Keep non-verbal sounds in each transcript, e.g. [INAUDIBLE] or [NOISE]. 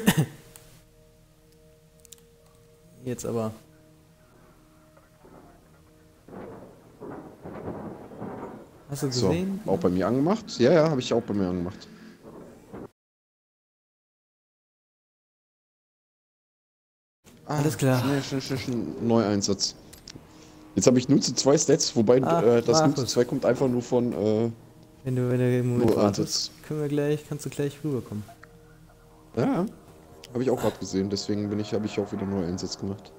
[COUGHS] Jetzt aber. Hast du So, gesehen? auch bei mir angemacht? Ja, ja, habe ich auch bei mir angemacht. Ah, Alles klar. Schnell, schnell, schnell, schnell. Neueinsatz. Jetzt habe ich nur zu zwei Stats, wobei Ach, äh, das nur zu zwei kommt einfach nur von äh, Wenn du, wenn du im Moment wartest, können wir gleich, kannst du gleich rüberkommen. Ja, habe ich auch gerade gesehen, deswegen bin ich, habe ich auch wieder einen Neueinsatz gemacht.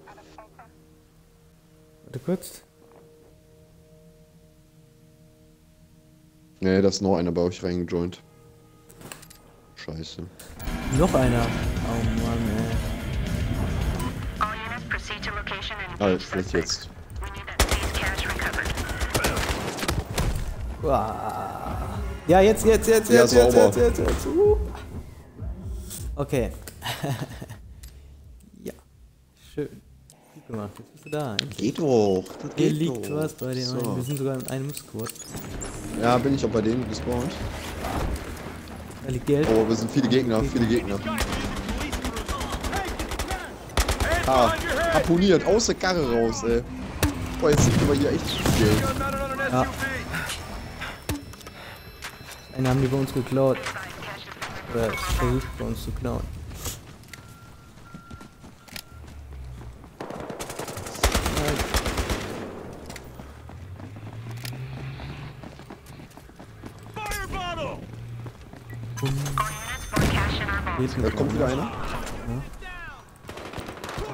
Warte kurz. Nee, da ist noch einer bei euch reingejoint. Scheiße. Noch einer. Oh Mann, ey. All units proceed to location and Ah, schlecht jetzt. Uah. Ja, jetzt, jetzt, jetzt, Ja, jetzt, jetzt, jetzt, jetzt, jetzt. Uh. Okay. [LAUGHS] ja. Schön. Gut gemacht. Jetzt bist du da. Endlich. Geht doch. Das Hier geht liegt doch. was bei dir. So. Wir sind sogar in einem Squad. Ja, bin ich auch bei denen gespawnt. Da liegt Geld. Oh, wir sind viele Gegner, viele Gegner. Ah, harponiert, aus der Karre raus, ey. Boah, jetzt sind wir hier echt viel. Ja. Einen haben die bei uns geklaut. Oder versucht bei uns zu klauen. Vault. Geht Da mit kommt wieder einer.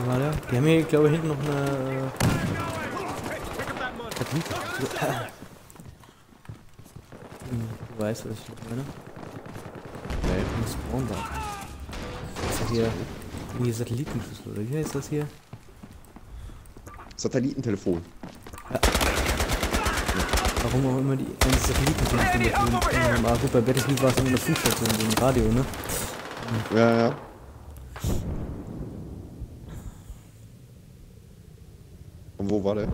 Warte. Die haben hier, glaube ich, hinten noch eine. äh, Hm, Du weißt, was ich meine? Nee. Ein Spawnbar. Das ist ja hier. Wie Satellitenschüssel, oder wie heißt das hier? Satellitentelefon. Warum auch immer die einen Satellitentelefon haben. Ah, gut, bei Battlefield war es immer eine Funkstation, so ein Radio, ne? Ja, ja. Und wo war der?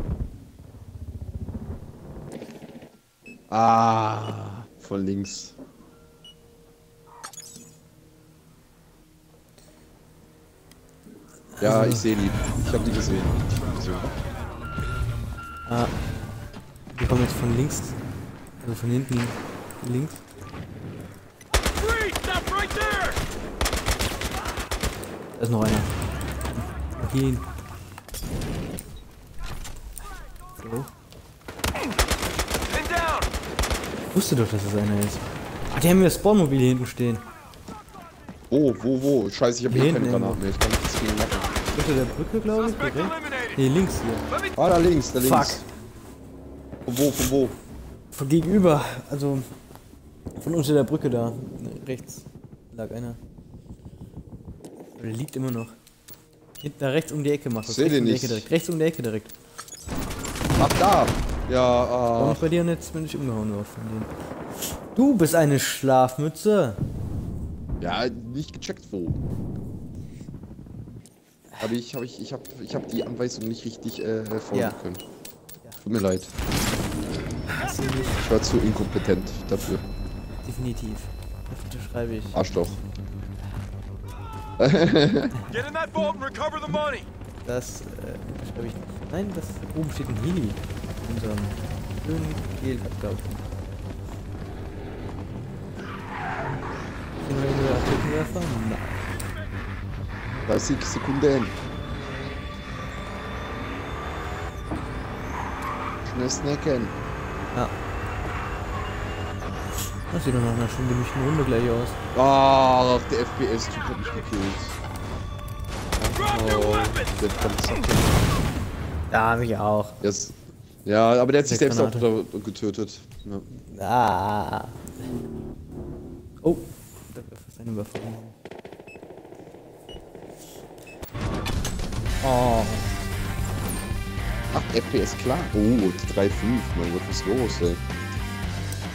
Ah, von links. Ja, ich sehe die. Ich habe die gesehen. Die gesehen. Ah. Wir kommen jetzt von links. Also von hinten links. Da ist noch einer. Mach ihn. So. Ich wusste doch, dass es einer ist. Ah, die haben mir das Spawnmobil hier hinten stehen. Wo, wo, wo? Scheiße, ich habe Hier eh keine Granaten mehr. Ich kann nicht das Ding machen. Unter der Brücke, glaube ich. Direkt. Nee, links hier. Ah, da links, da links. Fuck. Von wo, von wo? Von gegenüber. Also von unter der Brücke da. Rechts lag einer. Aber der liegt immer noch. Hinten da rechts um die Ecke das. Seh Rechts den um die nicht. Ecke direkt. Rechts um die Ecke direkt. Ach, da. Ja, nicht bei dir und jetzt bin ich umgehauen worden von denen. Du bist eine Schlafmütze. äh, ja, nicht gecheckt wo. Habe ich, habe ich, ich habe, ich habe die Anweisung nicht richtig äh, folgen Ja. können. Tut mir leid. Ich war zu inkompetent dafür. Definitiv. Das unterschreibe ich. Arschloch. Get in that vault and recover the money. Das äh, schreibe ich nicht. Nein, das oben steht ein Heli. In unserem schönen Gelabgabe. Sind wir über Raketenwerfer? Nein. 30 Sekunden. Schnell snacken. Ja. Das sieht doch nach einer schönen gemischten Runde gleich aus. Ah, der FPS-Typ hat mich gekillt. Oh, der Panzer. Da mich auch. Yes. Ja, aber der hat sich Der selbst auch Granate. da- getötet. Ja. Ah. Oh, da wäre fast eine überfallen. Oh. Ach, FPS, klar. Oh, 3,5. Mein Gott, was ist los, ey?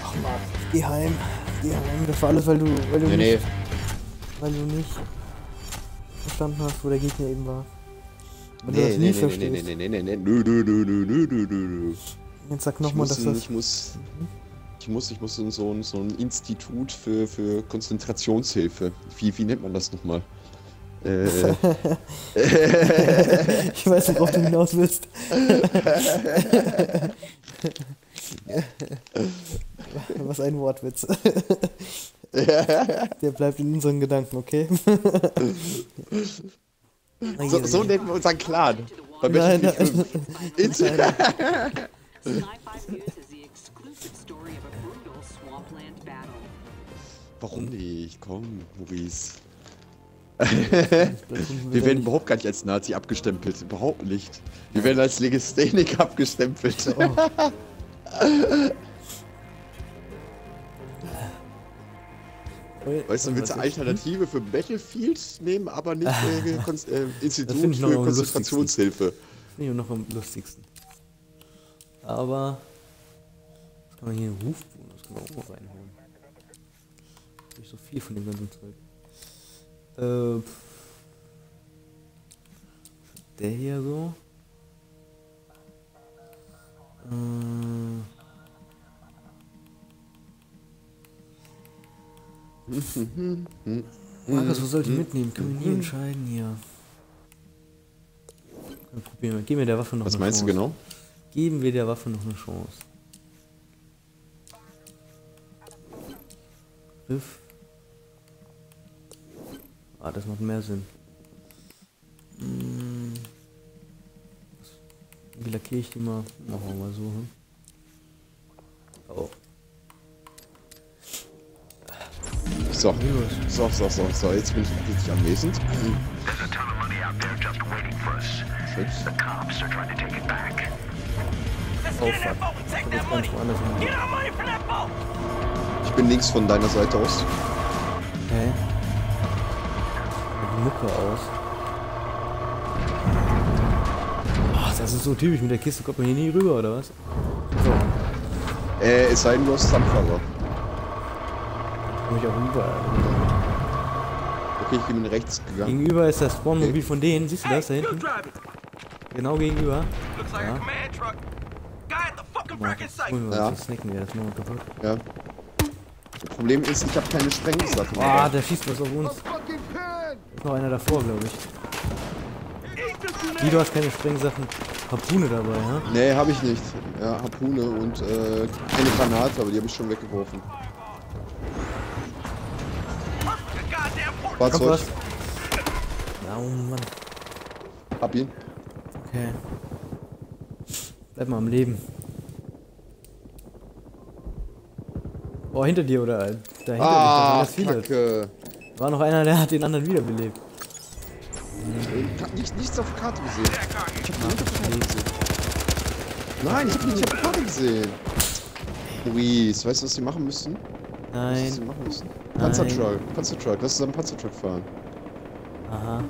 Ach Mann, Geh heim. Geh heim. Das war alles, weil du, weil du nee, nicht, nee. weil du nicht verstanden hast, wo der Gegner eben war. Weil nee, du das nee, nie nee, verstehst. Nee, nee, nee, nee, nee, nö, nö, nö, nö, nö, nö, nö. Jetzt sag nochmal, dass das... Ich muss, ich muss, ich muss in so ein, so ein Institut für, für Konzentrationshilfe. Wie, wie nennt man das nochmal? Äh. ich weiß, nicht, ob du hinaus willst. [LAUGHS] Was ein Wortwitz. [LAUGHS] Der bleibt in unseren Gedanken, okay? [LAUGHS] so, so nennen wir unseren Clan. Bei Nein, nein. 5. Ins- Sci-Fi News is the exclusive story of a brutal swampland battle. Warum nicht? Komm, Maurice. Wir werden überhaupt gar nicht als Nazi abgestempelt. Überhaupt nicht. Wir werden als Legastheniker abgestempelt. Weißt du, willst du Alternative für Battlefield nehmen, aber nicht äh, [LAUGHS] Kon äh, Institut ich für Konzentrationshilfe. Nee, noch am lustigsten. Aber. Was kann man hier? Rufbonus kann man auch noch reinholen. Nicht so viel von dem ganzen Zeug. Äh. pff. Der hier so. Äh. Markus, was soll ich mitnehmen? Können wir nie entscheiden hier. Dann probieren wir. Geben wir der Waffe noch Was eine meinst du Chance. genau? Geben wir der Waffe noch eine Chance. Griff. Ah, das macht mehr Sinn. Hm. Wie lackiere ich die mal? Machen wir mal so. Hm? Oh. So, so, so, so, so, jetzt bin ich wirklich anwesend. Oh fuck. Ich bin links von deiner Seite aus. Hä? Die Mucke aus. Ach, das ist so typisch. Mit der Kiste kommt man hier nie rüber, oder was? So, Äh, es sei denn, du hast Sandfahrer. komm ich auch rüber. Okay, ich bin rechts gegangen. Gegenüber ist das Spawnmobil von denen. Siehst du das da hinten? Genau gegenüber. Looks like Ja. a command truck. Guy at the fucking Mal, wreck in sight. holen wir Ja. snacken wir das mal kaputt. Ja. Das Problem ist, ich habe keine Sprengsachen. Ah, der schießt was auf uns. Da ist noch einer davor, glaube ich. Die, du hast keine Sprengsachen. Harpune dabei, ja? Nee, habe ich nicht. Ja, Harpune und äh, eine Granate, aber die habe ich schon weggeworfen. Fahrzeug, was? Ja, oh Mann. hab ihn. Okay. Bleib mal am Leben. Oh, hinter dir oder dahinter dich, da Ah, ganz viele. Kacke. War noch einer, der hat den anderen wiederbelebt. Ich hab nicht, nichts auf der Karte gesehen. Ich hab gesehen. Nein, ich hab nicht auf der Karte gesehen. Luis, weißt du, was sie machen müssen? Weißt du, was sie Nein. machen müssen? Panzertruck, Panzertruck, lass uns einen Panzertruck fahren. Aha.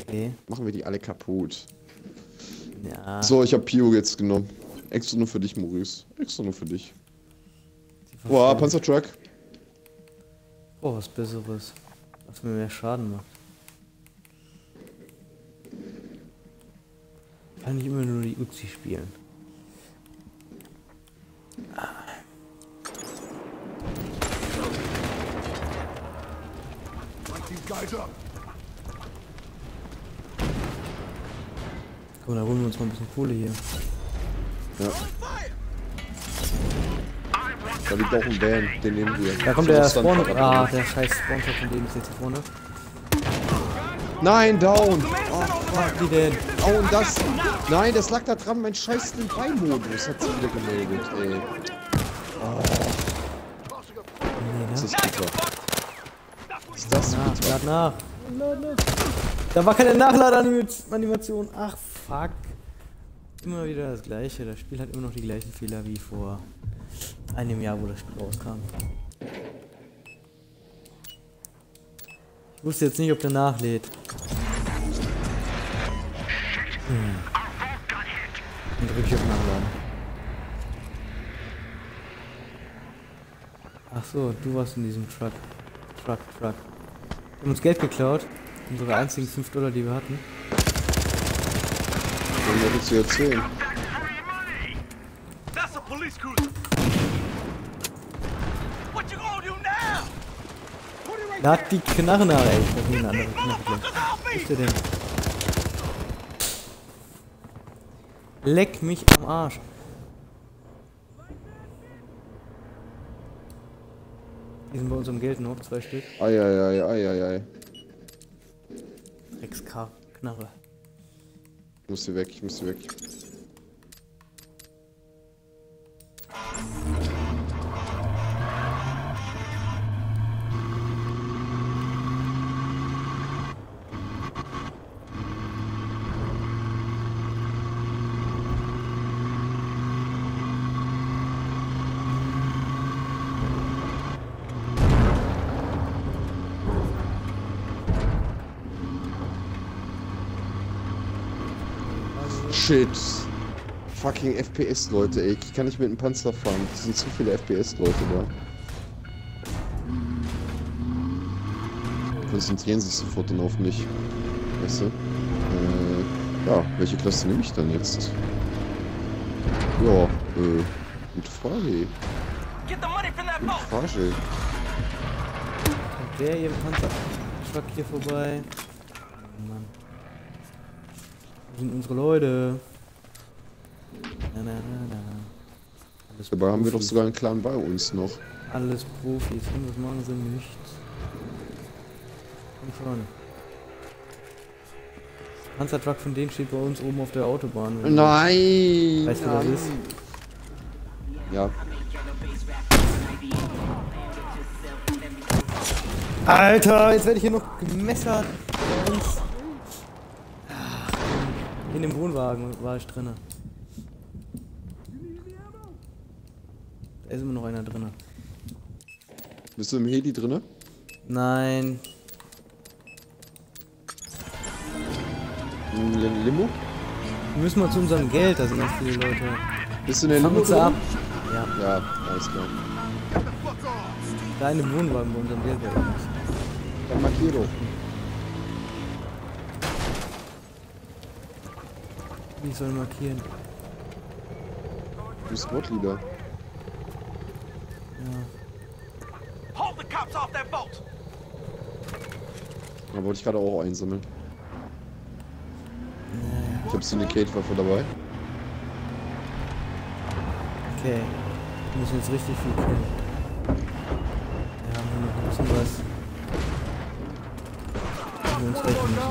Okay. Machen wir die alle kaputt. Ja. So, ich hab Pio jetzt genommen. Extra nur für dich, Maurice. Extra nur für dich. Boah. Panzertruck. Oh, was Besseres. Was mir mehr Schaden macht. Kann ich immer nur die Uzi spielen. Komm, dann holen wir uns mal ein bisschen Kohle hier. Da liegt auch ein Van, den nehmen wir. Da kommt der Spawn. Ah, der scheiß Spawn von dem ist jetzt hier vorne. Nein, down! Was die denn? Oh, und das. Nein, das lag da dran, mein scheiß Stream-3-Modus hat sich wieder gemeldet, ey. Oh, Nee, das ne? ist bitter. Was ist das Nach, bitter? lad nach. Lad nach. Da war keine Nachladeanimation. Ach, fuck. Immer wieder das gleiche. Das Spiel hat immer noch die gleichen Fehler wie vor einem Jahr, wo das Spiel rauskam. Ich wusste jetzt nicht, ob der nachlädt. Hm. Dann drücke ich auf Nachladen. Ach so, du warst in diesem Truck. Truck, Truck. Die haben uns Geld geklaut. Unsere einzigen 5 Dollar, die wir hatten. Den hätte ich zu erzählen. That's a police cruiser. Lad die Knarre nach, ey. Ich hab hier eine andere Knarre. Wo ist der denn? Leck mich am Arsch. Die sind bei uns am Geld noch, zwei Stück. Eieiei, eieiei. Rex-Knarre. Ich muss hier weg, ich muss hier weg. Shit. Fucking FPS-Leute, ey. Ich kann nicht mit dem Panzer fahren. Es sind zu viele FPS-Leute da. Konzentrieren sich sofort dann auf mich. Weißt du? Äh, ja, welche Klasse nehme ich dann jetzt? Ja, äh, gute Frage. Get the money from that Gute boat. Frage. Der hier im Panzerschwack hier vorbei? Wo sind unsere Leute? Na, na, na. Alles Dabei haben wir doch Profis. sogar einen Clan bei uns noch. Alles Profis. Und was machen sie nicht? Komm schon. Panzertruck von denen steht bei uns oben auf der Autobahn. Nein! Weißt du, was ist? Ja, Alter, jetzt werde ich hier noch gemessert. Bei uns. Ach, In dem Wohnwagen war ich drinne. Da ist immer noch einer drinne. bist du im Heli drinne? Nein. Im Lim- Limo? Wir müssen mal zu unserem Geld, da sind ganz viele Leute. Bist du in der Limo uns ab. drin? Ja, Ja, alles klar. da in dem Wohnwagen bei unserem Geld. bei uns. Wie soll ich markieren? Du Squad-Leader. Ja. Hold the cops off that boat. Da wollte ich gerade auch einsammeln. Ich hab Syndicate-Waffe dabei. Okay. Wir müssen jetzt richtig viel killen. Wir haben hier noch ein bisschen was. Wir uns rächen müssen.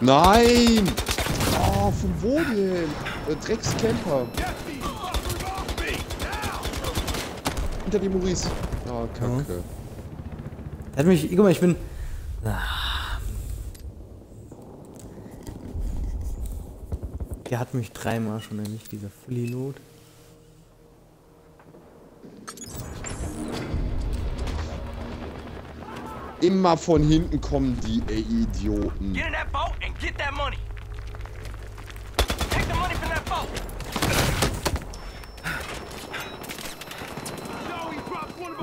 Nein! Oh, von wo denn? Äh, Dreckscamper. Hinter dem Maurice. Ah, kacke. Er hat mich, guck mal, ich bin. Ah. Der hat mich dreimal schon erwischt, dieser Fully Load. Immer von hinten kommen die, ey, Idioten. Get in that boat and get that money. Take the money from that boat.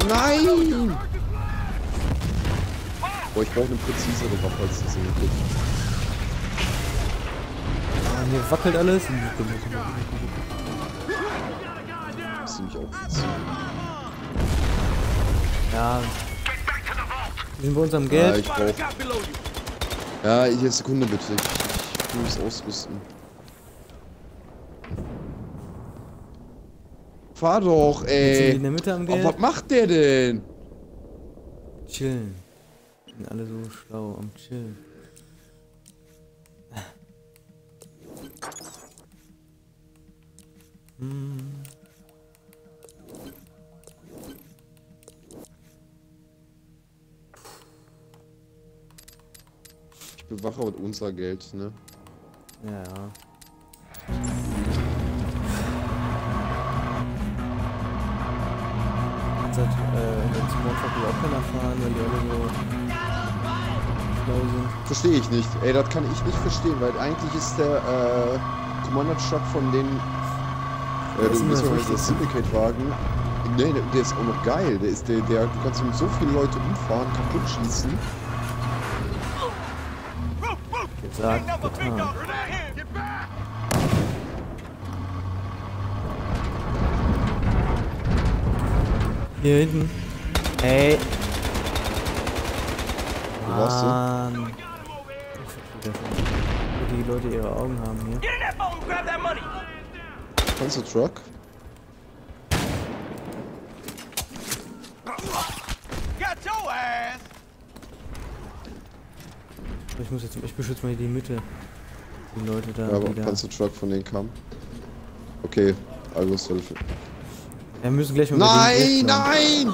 Nein! Boah, ich brauche eine präzisere Waffe als diese hier. Ah, hier wackelt alles. Nämlich auch. Ja, wir sind bei unserem Ja, Geld. ich Find a brauch. Ja, hier Sekunde bitte. Ich, ich muss ausrüsten. Fahr doch, die in ey. der Mitte am Oh, was Geld. macht der denn? Chillen. Sind alle so schlau am Chillen. Hm. Ich bewache aber unser Geld, ne? Ja, ja. Hat äh, in den will auch keiner fahren, weil die alle so schlau sind. Verstehe ich nicht. Ey, das kann ich nicht verstehen, weil eigentlich ist der äh, Commander-Truck von den äh, du bist mal der. Syndicate-Wagen. Nee, der, der ist auch noch geil. Der ist der, der, du kannst mit so viele Leute umfahren, kaputt schießen. Gesagt, getan. Hier hinten. Ey. Wo warst du? Mann. Wo die Leute ihre Augen haben hier. Get in that boat and grab that money. Kannst du Truck? Got your ass. Ich muss jetzt, ich beschütze mal die Mitte. Die Leute da Ja, aber wieder. kannst du Truck von denen kam? Okay, Albus Hilfe. Ja, wir müssen gleich mal Nein, nein!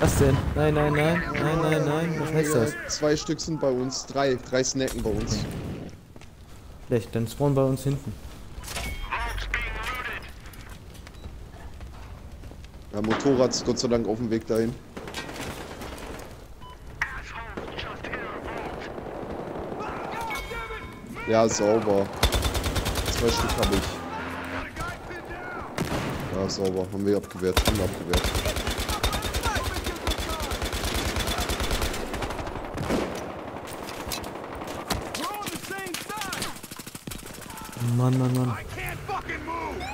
Was denn? Nein, nein, nein, nein, nein, nein. Was heißt das? Zwei Stück sind bei uns, drei, drei Snacken bei uns. Schlecht, dann spawnen bei uns hinten. Ja, Motorrad ist Gott sei Dank auf dem Weg dahin. Ja, sauber. Zwei Stück habe ich. Ja, sauber. Haben wir abgewehrt. Haben wir abgewehrt. Mann, Mann, Mann. I can't fucking move.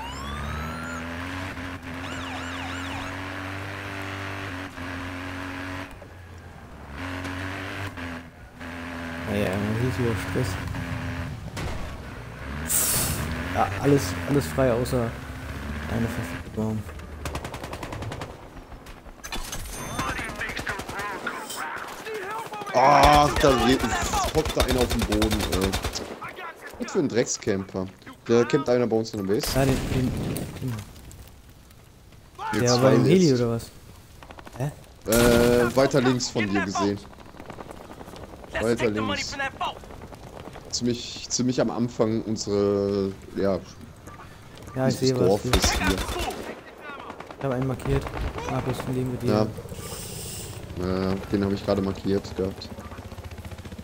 Naja, ein riesiger Stress. Ja, alles, alles frei außer eine verfickte Baum. Ach, da hockt da einer auf dem Boden, ey. Was für ein Dreckscamper. Der campt einer bei uns in der Base. Ja, den, den, Hier der war im Heli oder was? Äh, weiter links von dir gesehen. Weiter links. Ziemlich, ziemlich am Anfang unsere, ja, Ja, ich sehe was. Dorfes hier. Ich habe einen markiert. Markus, von dem wir die. Ja. Äh, den habe ich gerade markiert gehabt.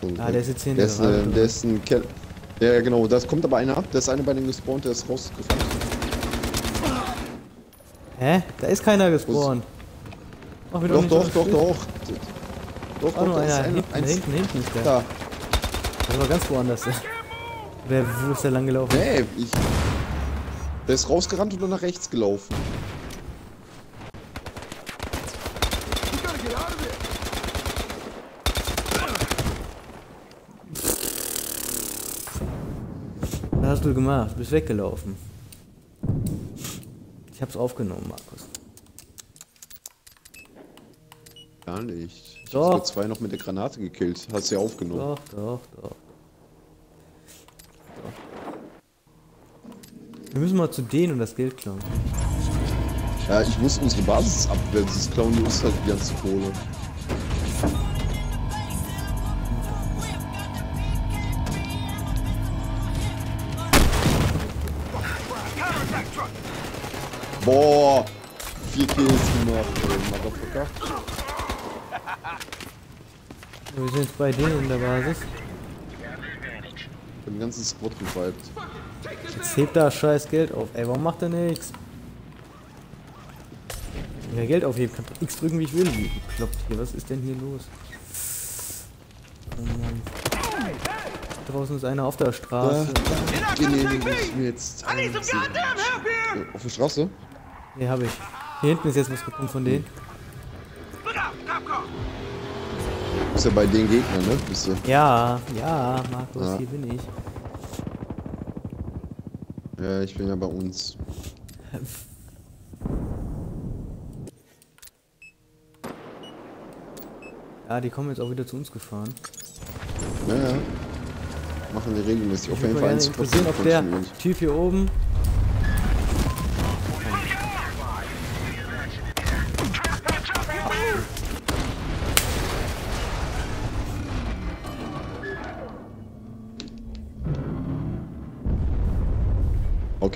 Und, Ah, der ist jetzt hier der der ist, oder? der ist ein Kell. Ja, ja, genau, das kommt aber einer ab. Da ist einer bei denen gespawnt, der ist rausgefahren. Hä? Da ist keiner gespawnt. Doch, doch, doch, doch. Doch, War doch, nur da ist einer. Hinten, hinten, hinten ist der. da. Der war ganz woanders. Wer, wo ist der lang gelaufen? Nee, ich. Der ist rausgerannt und dann nach rechts gelaufen. Was hast du gemacht? Du bist weggelaufen. Ich hab's aufgenommen, Markus. Gar nicht. Ich Doch. hab sogar zwei noch mit der Granate gekillt. Hast du ja aufgenommen. Doch, doch, doch. Wir müssen mal zu denen und das Geld klauen. Ja, ich muss unsere Basis abwehren, sonst klauen die uns halt die ganze Kohle. Boah! Vier Kills gemacht, ey, Motherfucker. Wir sind jetzt bei denen in der Basis. Den ganzen Squad revived. Jetzt hebt da scheiß Geld auf. Ey, warum macht er nix? Wer Geld aufhebt, kann X drücken, wie ich will. Wie bekloppt hier. Was ist denn hier los? Oh Mann. Draußen ist einer auf der Straße. Genehmige ich mir jetzt. Help here. Auf der Straße? Hier habe ich. Hier hinten ist jetzt was gekommen von denen. Du bist ja bei den Gegnern, ne? Bist du? Ja, ja, Markus, Ja. hier bin ich. Ja, ich bin ja bei uns. Ja, die kommen jetzt auch wieder zu uns gefahren. Ja, ja. Machen wir regelmäßig. Auf jeden Fall eins interessieren, ob der. Typ hier oben.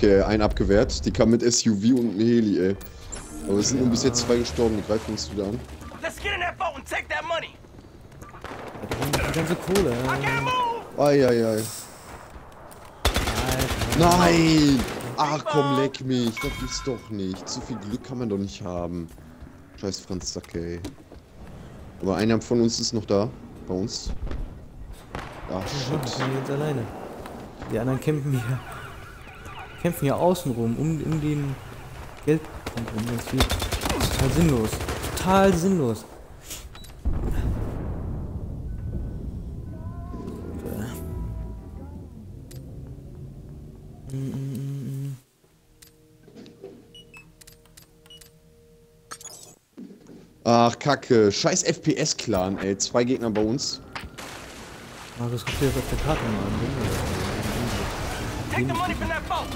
Okay, ein abgewehrt. Die kam mit SUV und einem Heli, ey. Aber es sind nur bis jetzt zwei gestorben. Die greifen uns wieder an. Let's get in that boat and take that money. Die ganze Kohle. Eieiei. Nein! Ach komm, leck mich. Das gibt's doch nicht. Zu viel Glück kann man doch nicht haben. Scheiß Franz Sack, ey. Aber einer von uns ist noch da. Bei uns. Ach, shit. ich bin jetzt alleine. Die anderen kämpfen hier. Kämpfen hier außen rum, um, um den Geldpunkt rum, ganz viel. total sinnlos. Total sinnlos. Ach, Kacke. Scheiß FPS-Clan, ey. Zwei Gegner bei uns. Markus, guck dir das auf der Karte mal an. Take the money from that boat.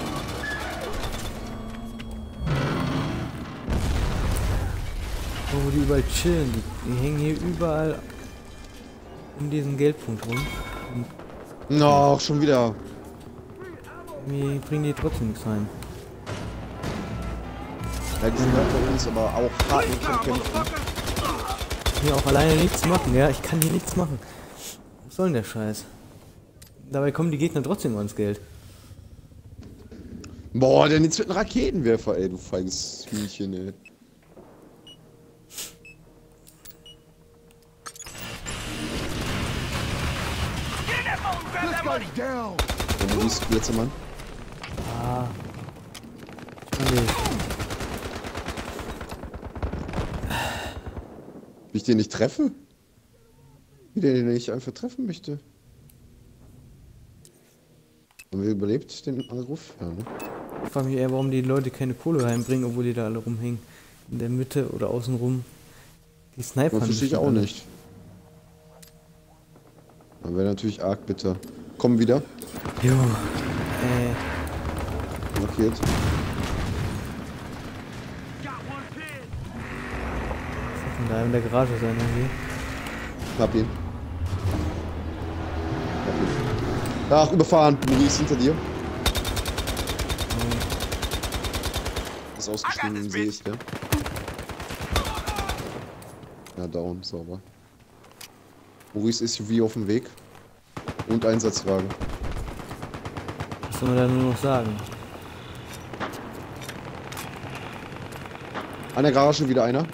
Wo die überall chillen. Die, die hängen hier überall um diesen Geldpunkt rum. No, schon wieder. Irgendwie bringen die trotzdem nichts rein. Ja, die sind halt bei uns, aber auch hart mit am Kämpfen. Hier auch alleine nichts machen, ja? Ich kann hier nichts machen. Was soll denn der Scheiß? Dabei kommen die Gegner trotzdem ans Geld. Boah, der jetzt mit einem Raketenwerfer, ey, du feiges Hühnchen, ey. Und du bist letzter Mann. Ah. Okay. Wie ich den nicht treffe? Wie der den nicht einfach treffen möchte. Haben wir überlebt den Anruf? Ja, ne? Ich frage mich eher, warum die Leute keine Kohle heimbringen, obwohl die da alle rumhängen. In der Mitte oder außenrum. Die Sniper Das verstehe ich auch nicht. Dann wäre natürlich arg bitter. Komm wieder. Jo. Äh, Markiert. von da in der Garage sein irgendwie. Hab ihn. Hab ihn. Ach, überfahren. Maurice hinter dir. Ist ausgestiegen, sehe ich, ja. Ja, down, sauber. Maurice SUV auf dem Weg. Und Einsatzwagen. Was soll man da nur noch sagen? An der Garage wieder einer.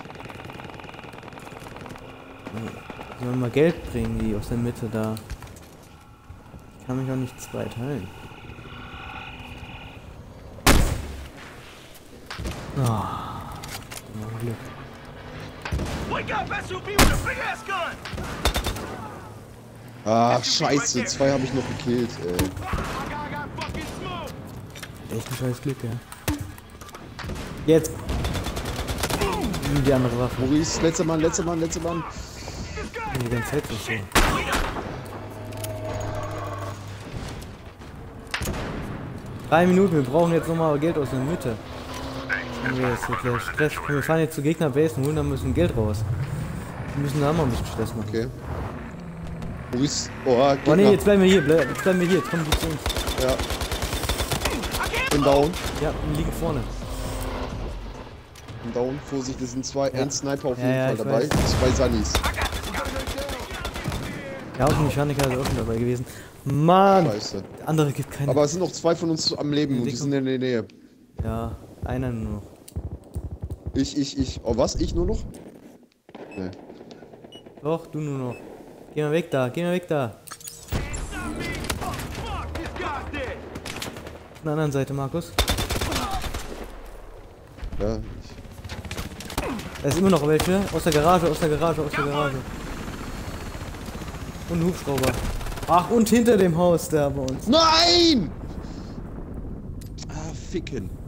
Sollen wir mal Geld bringen, die aus der Mitte da. Ich kann mich auch nicht zwei teilen. Ah. Oh, Glück. Wake up, SUV with a big ass gun. Ah, scheiße. Zwei habe ich noch gekillt, ey. Echt ein scheiß Glück, ja. Jetzt! Die andere Waffe. Maurice, letzter Mann, letzter Mann, letzter Mann. Die ganze Zeit nicht so. Drei Minuten, wir brauchen jetzt nochmal Geld aus der Mitte. Haben wir jetzt Stress. Wir fahren jetzt zu Gegnerbase und holen dann müssen Geld raus. Wir müssen da mal ein bisschen Stress machen. Okay. Maurice, oh, Oh Gegner. ne, jetzt bleiben wir hier, bleib, jetzt bleiben wir hier, jetzt kommen die zu uns. Ja. Bin down. Ja, die liegen vorne. Bin down. Vorsicht, es sind zwei. Ein Sniper auf Ja, jeden ja, Fall ich dabei. weiß. Zwei Sunnies. Ja, auch ein Mechaniker ist auch schon dabei gewesen. Mann! Scheiße. Der andere gibt keine. Aber es sind noch zwei von uns am Leben und die sind in der Nähe. ja, einer nur noch. Ich, ich, ich. Oh, was? Ich nur noch? Nee. Doch, du nur noch. Geh mal weg da, geh mal weg da. Von der anderen Seite, Markus. Ja, ich. Da ist immer noch welche. Aus der Garage, aus der Garage, aus der Garage. Und ein Hubschrauber. Ach, und hinter dem Haus da bei uns. Nein! Ah, ficken.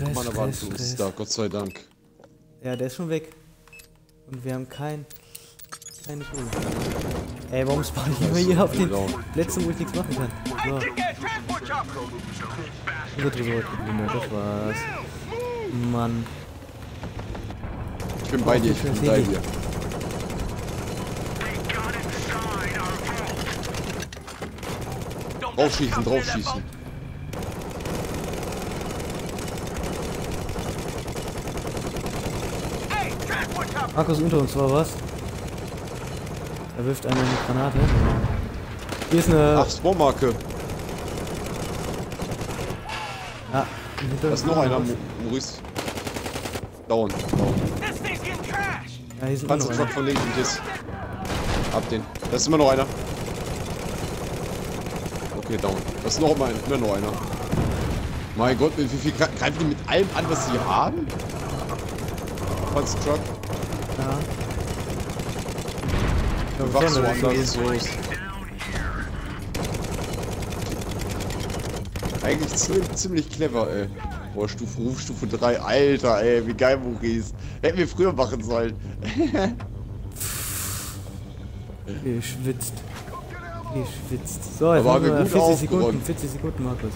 Stress, Meiner war Stress, uns Stress. da, Gott sei Dank. Ja, der ist schon weg. Und wir haben kein... Keine Kohle. Ey, warum spawn ich immer hier auf den Plätzen, wo ich nichts machen kann? So, hat geplündert, das war's. Mann. Ich bin bei dir, ich bin bei dir. Draufschießen, draufschießen. Hey, transport chopper. Markus, unter uns war was. Er wirft eine Granate. Hier ist eine... Ach, Spawnmarke. Ja, hinter Da ist noch einer, Mo- Maurice. Down, down. Ja, hier noch Panzertruck von links und jetzt. Ab den. Da ist immer noch einer. Okay, down. Da ist noch mal ein, immer noch einer. Mein Gott, mit wie viel gre- greifen die mit allem an, was sie haben? Trotz Truck. Ja. Ich glaube Wach schon, so dass an, so. Eigentlich ziemlich, ziemlich clever, ey. Boah, Stufe, Rufstufe 3. Alter, ey, wie geil Maurice. Hätten wir früher machen sollen. [LAUGHS] geschwitzt. Geschwitzt. So, jetzt haben wir haben wir gut 40 Sekunden. aufgeräumt. 40 Sekunden, Markus.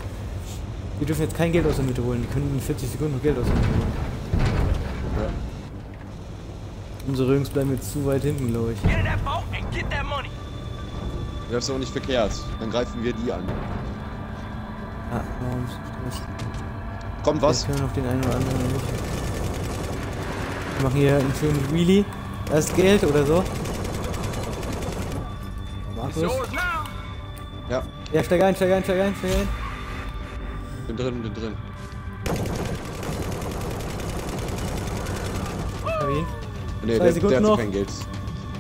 Wir dürfen jetzt kein Geld aus der Mitte holen. Die können in 40 Sekunden noch Geld aus der Mitte holen. Ja. Unsere Jungs bleiben jetzt zu weit hinten, glaube ich. Get in that boat and get that money. Das ist auch nicht verkehrt. Dann greifen wir die an. Ja, warum ist das? Kommt was? Jetzt können wir noch den einen oder anderen nicht. Wir machen hier einen schönen Wheelie. Das ist Geld oder so. Markus? Ja, Ja, steig ein, steig ein, steig ein, steig ein. bin drin, bin drin. Hab ihn. Nee, der, der hatte noch. kein Geld.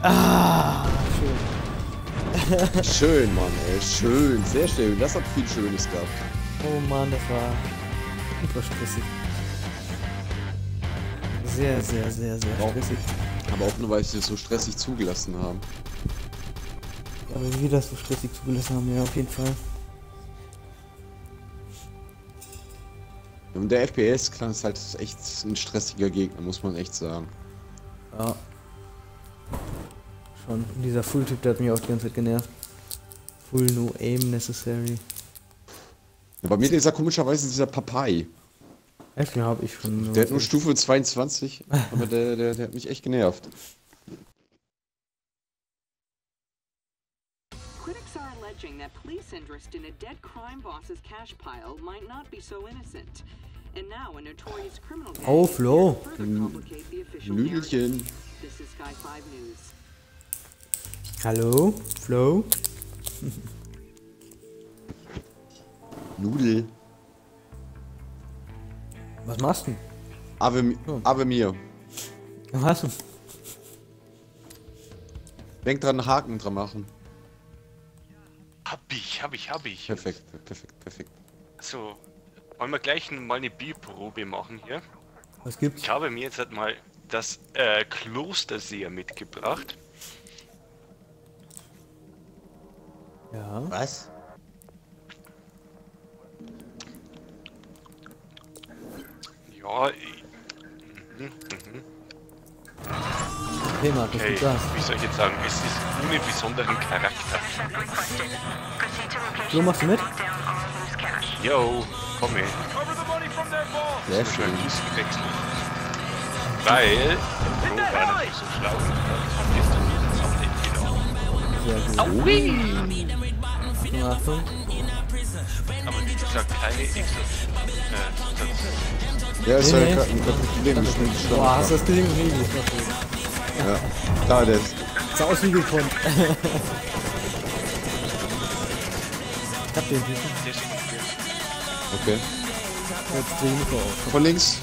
Ah, schön. [LAUGHS] Schön, Mann, ey. Schön, sehr schön. Das hat viel Schönes gehabt. Oh Mann, das war super stressig. Sehr, sehr, sehr, sehr Wow. stressig. Aber auch nur, weil sie es so stressig zugelassen haben. Aber wie wir das so stressig zugelassen haben, ja, auf jeden Fall. Und der FPS klang ist halt echt ein stressiger Gegner, muss man echt sagen. Ja. Schon. Und dieser Full-Typ, der hat mich auch die ganze Zeit genervt. Full no aim necessary. Ja, bei mir dieser komischerweise dieser Papai. Echt, ja, hab ich schon. Der hat nur Stufe 22, aber der, der, der hat mich echt genervt. Critics are alleging that police interest in a dead crime boss's cash pile might not be so innocent. Oh, Flo. Nüdelchen. This is Sky 5 News. Hallo? Flo? Nudel. Was machst du? Ave, Oh. Ave mir. Was? Denk dran, einen Haken dran machen. Hab ich, hab ich, hab ich. Perfekt, perfekt, perfekt. So, wollen wir gleich mal eine Bierprobe machen hier? Was gibt's? Ich habe mir jetzt halt mal das äh, Klosterseer mitgebracht. Ja. Was? Ja, ich- mhm, mhm. Okay, Markus, okay, wie soll ich jetzt sagen, es ist ohne besonderen Charakter. Flo, machst du mit? Yo, komm vault. Sehr schön. Weil, war so schlau. Sehr gut. Achtung. Aber wie gesagt, keine Extra. Äh, Ja, ist Nee, ja nee. kein kein Problem. Boah, hast du das? Nee, das war schön. Ja, klar, der ist. Sah aus wie gekonnt. [LAUGHS] ich hab den Typen. Okay. Jetzt dreh ich mich auf. Von links.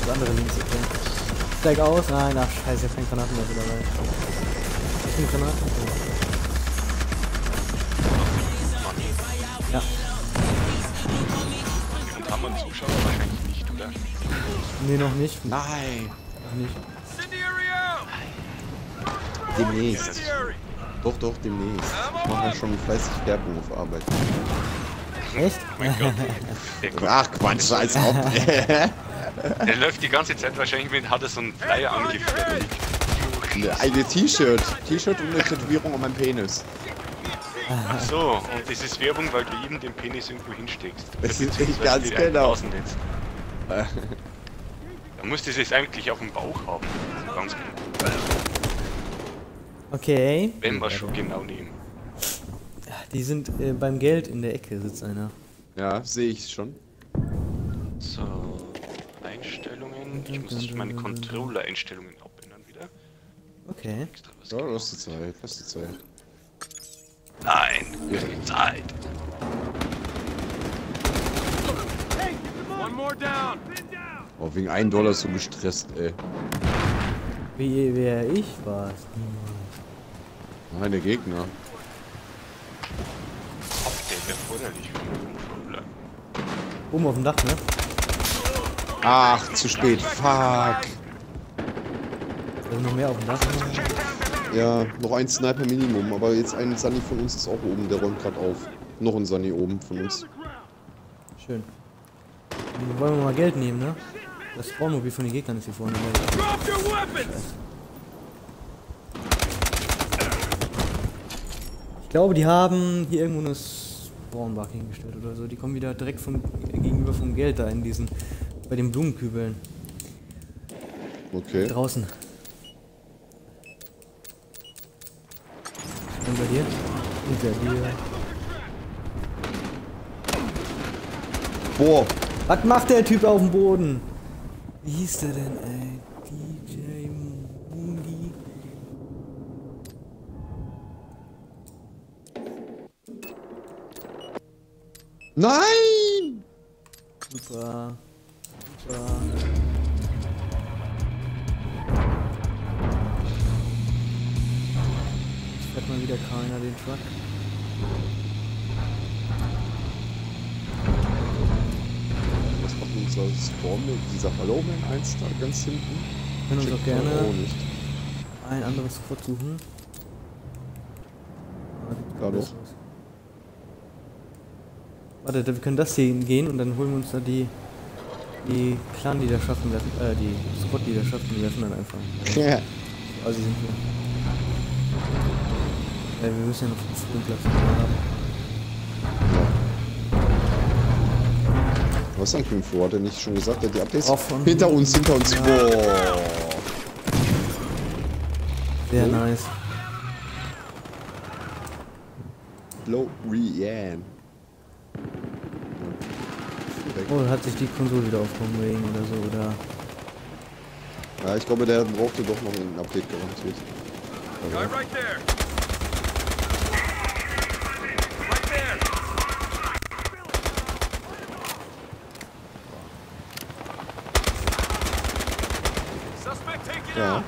Das andere links, okay. Steig aus. Nein, ach scheiße, ich hab keine Granaten mehr dabei. Hast du eine Granaten? Ja. Und haben wir einen Zuschauer wahrscheinlich nicht, oder? Nee, noch nicht. Nein. Noch nicht. Demnächst. Doch, doch, demnächst. Ich mache ja schon fleißig Werbung auf Arbeit. Echt? Mein Gott. Der, [LAUGHS] guckt- Ach, Quatsch, als [LAUGHS] ob. der läuft die ganze Zeit wahrscheinlich mit, hat er so einen Flyer angefertigt. Eine T-Shirt. T-Shirt und eine Tätowierung an meinem Penis. Ach so, und das ist Werbung, weil du eben den Penis irgendwo hinsteckst. [LAUGHS] Das ist Beziehungsweise ganz genau. Da musst du es eigentlich auf dem Bauch haben. Ganz genau. Okay. Wenn wir schon genau nehmen. Die sind äh, beim Geld in der Ecke, sitzt einer. Ja, sehe ich schon. So, Einstellungen. Ich muss jetzt meine Controller-Einstellungen abändern wieder. Okay. Ja, lass die Zeit, lass die Zeit. Nein, wir haben die Zeit. One more down. Oh, wegen 1 Dollar so gestresst, ey. Wie wer ich war's. Nein, der Gegner. Der erforderlich. Oben auf dem Dach, ne? Ach, zu spät. Fuck. Sind noch mehr auf dem Dach. Ja, noch ein Sniper Minimum, aber jetzt ein Sunny von uns ist auch oben, der räumt gerade auf. Noch ein Sunny oben von uns. Schön. Dann wollen wir mal Geld nehmen, ne? Das Spawnmobil von den Gegnern ist hier vorne. Drop your weapons! Glaube, die haben hier irgendwo eine Spawnbar hingestellt oder so. Die kommen wieder direkt von gegenüber vom Geld da in diesen, bei den Blumenkübeln. Okay. Draußen. Und bei dir? Bei dir. Boah, Was macht der Typ auf dem Boden? Wie hieß der denn, ey? Nein! Super. Super. Jetzt fährt mal wieder keiner den Truck. Was macht unser mit dieser Hollowman 1 da ganz hinten? Können uns auch gerne ein anderes Spot suchen. Klar keines doch. Warte, wir können das hier gehen und dann holen wir uns da die die Clan-Leaderschaften werfen, äh, die Squad-Leaderschaften werfen dann einfach. Ja. Also sind wir. Weil wir müssen ja noch einen frühen Platz haben. Was ist mit dem vor? Hat er nicht schon gesagt, hat die Updates? Von- hinter uns, hinter uns. Boah. Sehr Oh. nice. Blow Rian. Oh, hat sich die Konsole wieder aufgehoben wegen oder so, oder? Ja, ich glaube, der brauchte doch noch ein Update garantiert. Guy right there! Right there! Suspect taken Ja. out!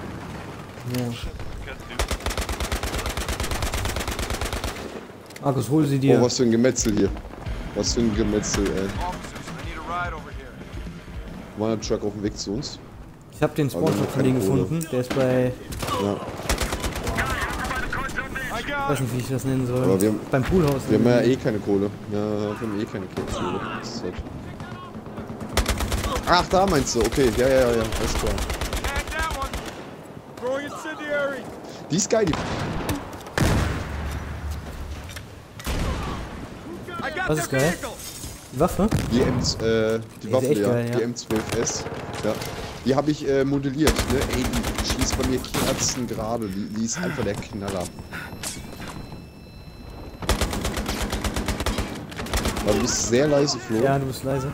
Ja. Markus, hol sie dir. Oh, was für ein Gemetzel hier. Was für ein Gemetzel, ey. War ein Truck auf dem Weg zu uns? Ich habe den Spawnshot von denen gefunden. Der ist bei, Ja. Ich weiß nicht, wie ich das nennen soll. Aber wir haben- Beim Poolhaus. Wir haben ja eh keine Kohle. Ja, wir haben eh keine Kohle. Das ist halt Ach, da meinst du? Okay, ja, ja, ja, ja, alles klar. Die ist geil, die. Was ist geil? Die Waffe? Die M, äh, die Waffe, ja, geil, ja. die M12S. Ja. Die habe ich äh, modelliert, ne? Ey, die schießt bei mir Kerzen gerade. Die, die ist einfach der Knaller. Aber du bist sehr leise, Flo. Ja, du bist leise.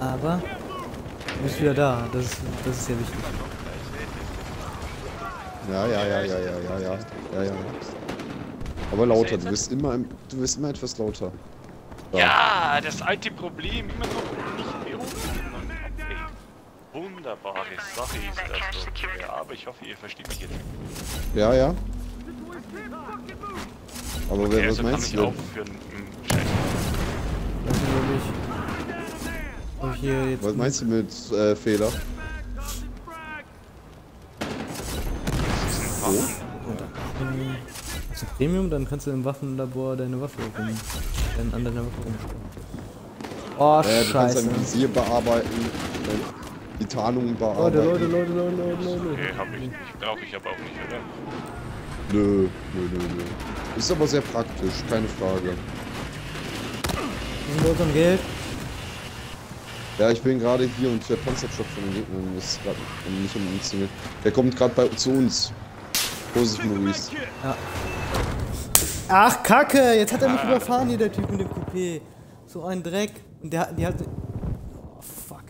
Aber du bist wieder da. Das ist, das ist sehr wichtig. Ja, ja, ja, ja, ja, ja, ja, ja, ja. Aber lauter, du wirst immer, im- du wirst immer etwas lauter. Ja, das alte Problem immer noch nicht behoben. Ey, wunderbare Sache ist das doch. Ja, aber ich hoffe, ihr versteht mich jetzt. Ja, ja. Aber wer, Okay, was also meinst du? ich hier jetzt. Was meinst du mit äh, Fehler? Ähm, Hast du Premium, dann kannst du im Waffenlabor deine Waffe rum. Dann an deiner Waffe rumstellen. Oh, Äh, du kannst scheiße. dein Visier bearbeiten, die Tarnung bearbeiten. Leute, Leute, Leute, Leute, Leute, Leute. Okay, hab ich nicht. Brauche ich aber auch nicht, oder? Nö, nö, nö, nö. Ist aber sehr praktisch, keine Frage. Wir sind bei unserem Geld. Ja, ich bin gerade hier und der Panzershop von den Gegnern ist gerade nicht um uns. Der kommt gerade bei zu uns. Vorsicht, Maurice. Kid! Ach, Kacke! Jetzt hat er mich überfahren hier, der Typ mit dem Coupé. So ein Dreck. Und der, die hat. Oh, fuck.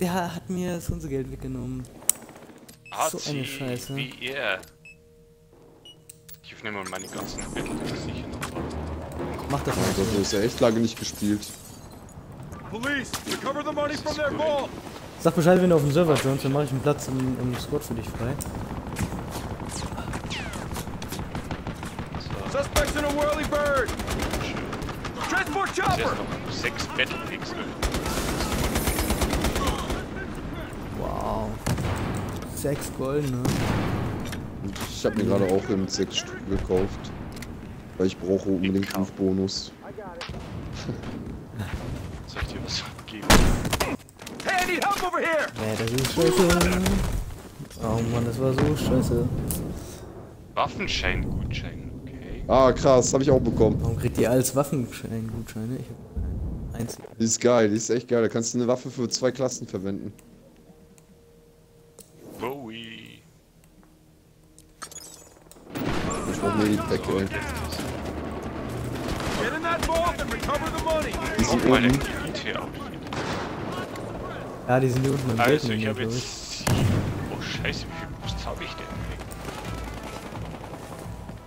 Der hat mir das ganze Geld weggenommen. So eine Scheiße. Wie er. Ich öffne mal meine ganzen Mittel, die ich sicher noch habe. Mach das Also, nicht. du hast ja echt lange nicht gespielt. Police, recover the money from their vault! Sag Bescheid, wenn du auf dem Server joinst, dann mache ich einen Platz im, im Squad für dich frei. Suspects in a whirly bird! Erst chopper! 6 Battlepixel. Wow. Sechs goldene. Ich habe mir gerade auch im sechs Stück gekauft. Weil ich brauche unbedingt Gekauft. Rufbonus. Soll ich dir was geben? Hey, I need help over here! Nee, das ist scheiße. Oh Mann, das war so scheiße. Waffenschein-Gutschein. Ah, krass, habe ich auch bekommen. Warum kriegt ihr alles Waffengutscheine? Ich hab keinen einzigen. Die ist geil, die ist echt geil. Da kannst du eine Waffe für zwei Klassen verwenden. Bowie. Ich brauche mir die Decke, ey. Get in that vault and recover the money! Die sind der oben. Ja, die sind hier unten am Also, Welten, ich habe glaub jetzt... Oh, scheiße, wie viel Boost habe ich denn?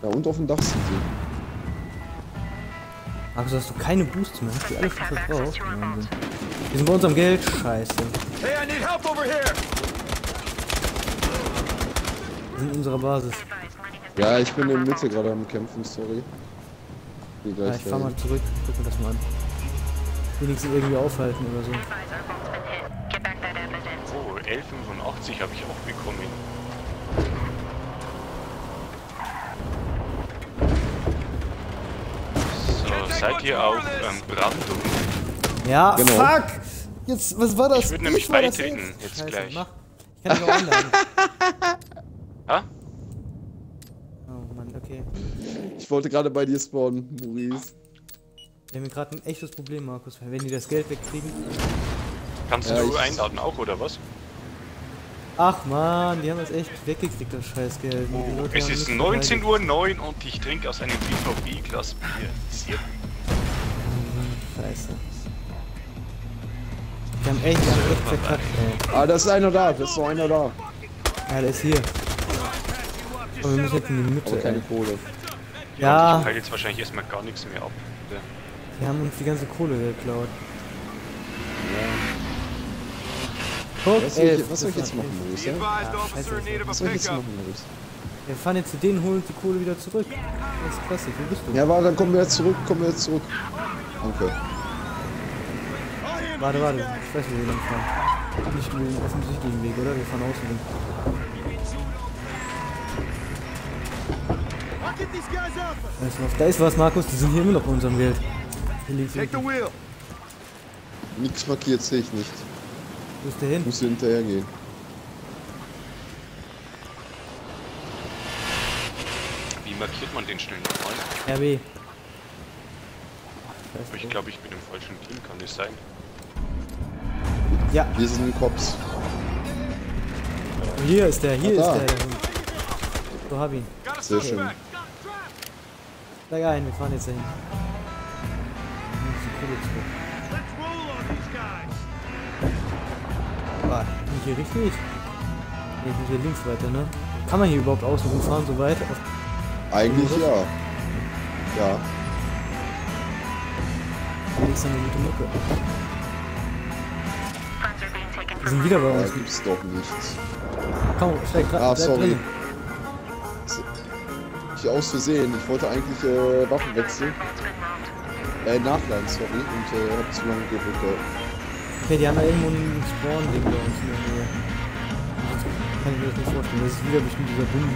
Ja, und auf dem Dach sind die. Markus, hast du keine Boosts mehr? Hast du alle verbraucht? Wahnsinn. Die sind bei uns am Geld. Scheiße. Hey, I need help over here! Die sind in unserer Basis. Ja, ich bin in der Mitte gerade am Kämpfen, sorry. Geh Ja, ich fahr mal zurück. Guck mir das mal an. Wenigstens irgendwie aufhalten oder so. Oh, 1185 habe ich auch bekommen. So, seid ihr auf ähm, Brandung? Ja, Genau. fuck! Jetzt, was war das? Ich würde nämlich beitreten, jetzt Scheiße, gleich. Mach. Ich kann dich auch einladen. Ha? Oh Mann, okay. Ich wollte gerade bei dir spawnen, Maurice. Wir haben gerade ein echtes Problem, Markus. weil Wenn die das Geld wegkriegen. Kannst Ja, du ich- einladen auch, oder was? Ach man, die haben das echt weggekriegt, das Scheißgeld. Oh, es ist nicht 19.09 Uhr und ich trinke aus einem BVB-Glas Bier. Sehr gut. Scheiße. Die haben echt, haben echt verkackt, ey. Ah, da ist einer da, da ist noch einer da. Ja, der ist hier. Aber wir müssen jetzt in die Mitte, keine ey. Kohle. Ja, Ich halte jetzt wahrscheinlich erstmal gar nichts mehr ab. Ja. die haben uns die ganze Kohle geklaut. Guck, Was soll ey, ich, was soll ich das jetzt machen? Be Ja? Was soll ich jetzt machen, Maurice? Wir fahren jetzt zu denen, holen die Kohle wieder zurück. Das ist klasse, wo bist du? Ja, warte, dann kommen wir jetzt zurück, kommen wir jetzt zurück. Danke. Warte, warte, ich weiß, wo wir lang fahren. Nicht über den offensichtlichen Weg, oder? Wir fahren außen us! Da ist was, da ist was, Markus, die sind hier immer noch bei unserem Geld. Hier links! Nix markiert sehe ich nicht. Wo ist der hin? Muss hier hinterher gehen. Wie markiert man den schnell nochmal? RB. Aber ich glaube, ich bin im falschen Team, kann das sein? Ja, Wir sind Cops. hier ist der, hier Ah, ist da. der, der Hund. So, hab ihn. Sehr suspect! schön. Steig ein, wir fahren jetzt dahin. Nimm die Kohle zurück. Let's roll on these guys! Ah, bin ich hier richtig? Nee, ich muss hier links weiter, ne? Kann man hier überhaupt außen rumfahren, so weit? Eigentlich ja. Ja. Links eine gute Mucke. From sind wieder bei Da uns. gibt's doch nichts. Komm, steig grad, Ah, sorry. drin. Ich aus Versehen. Ich wollte eigentlich äh, Waffen wechseln. Äh, nachladen, sorry. Und äh, hab zu lange gedrückt. Okay, die haben da irgendwo ein Spawn-Ding bei uns in der Nähe. Sonst kann ich mir das nicht vorstellen. Das ist wieder bestimmt dieser Bumm,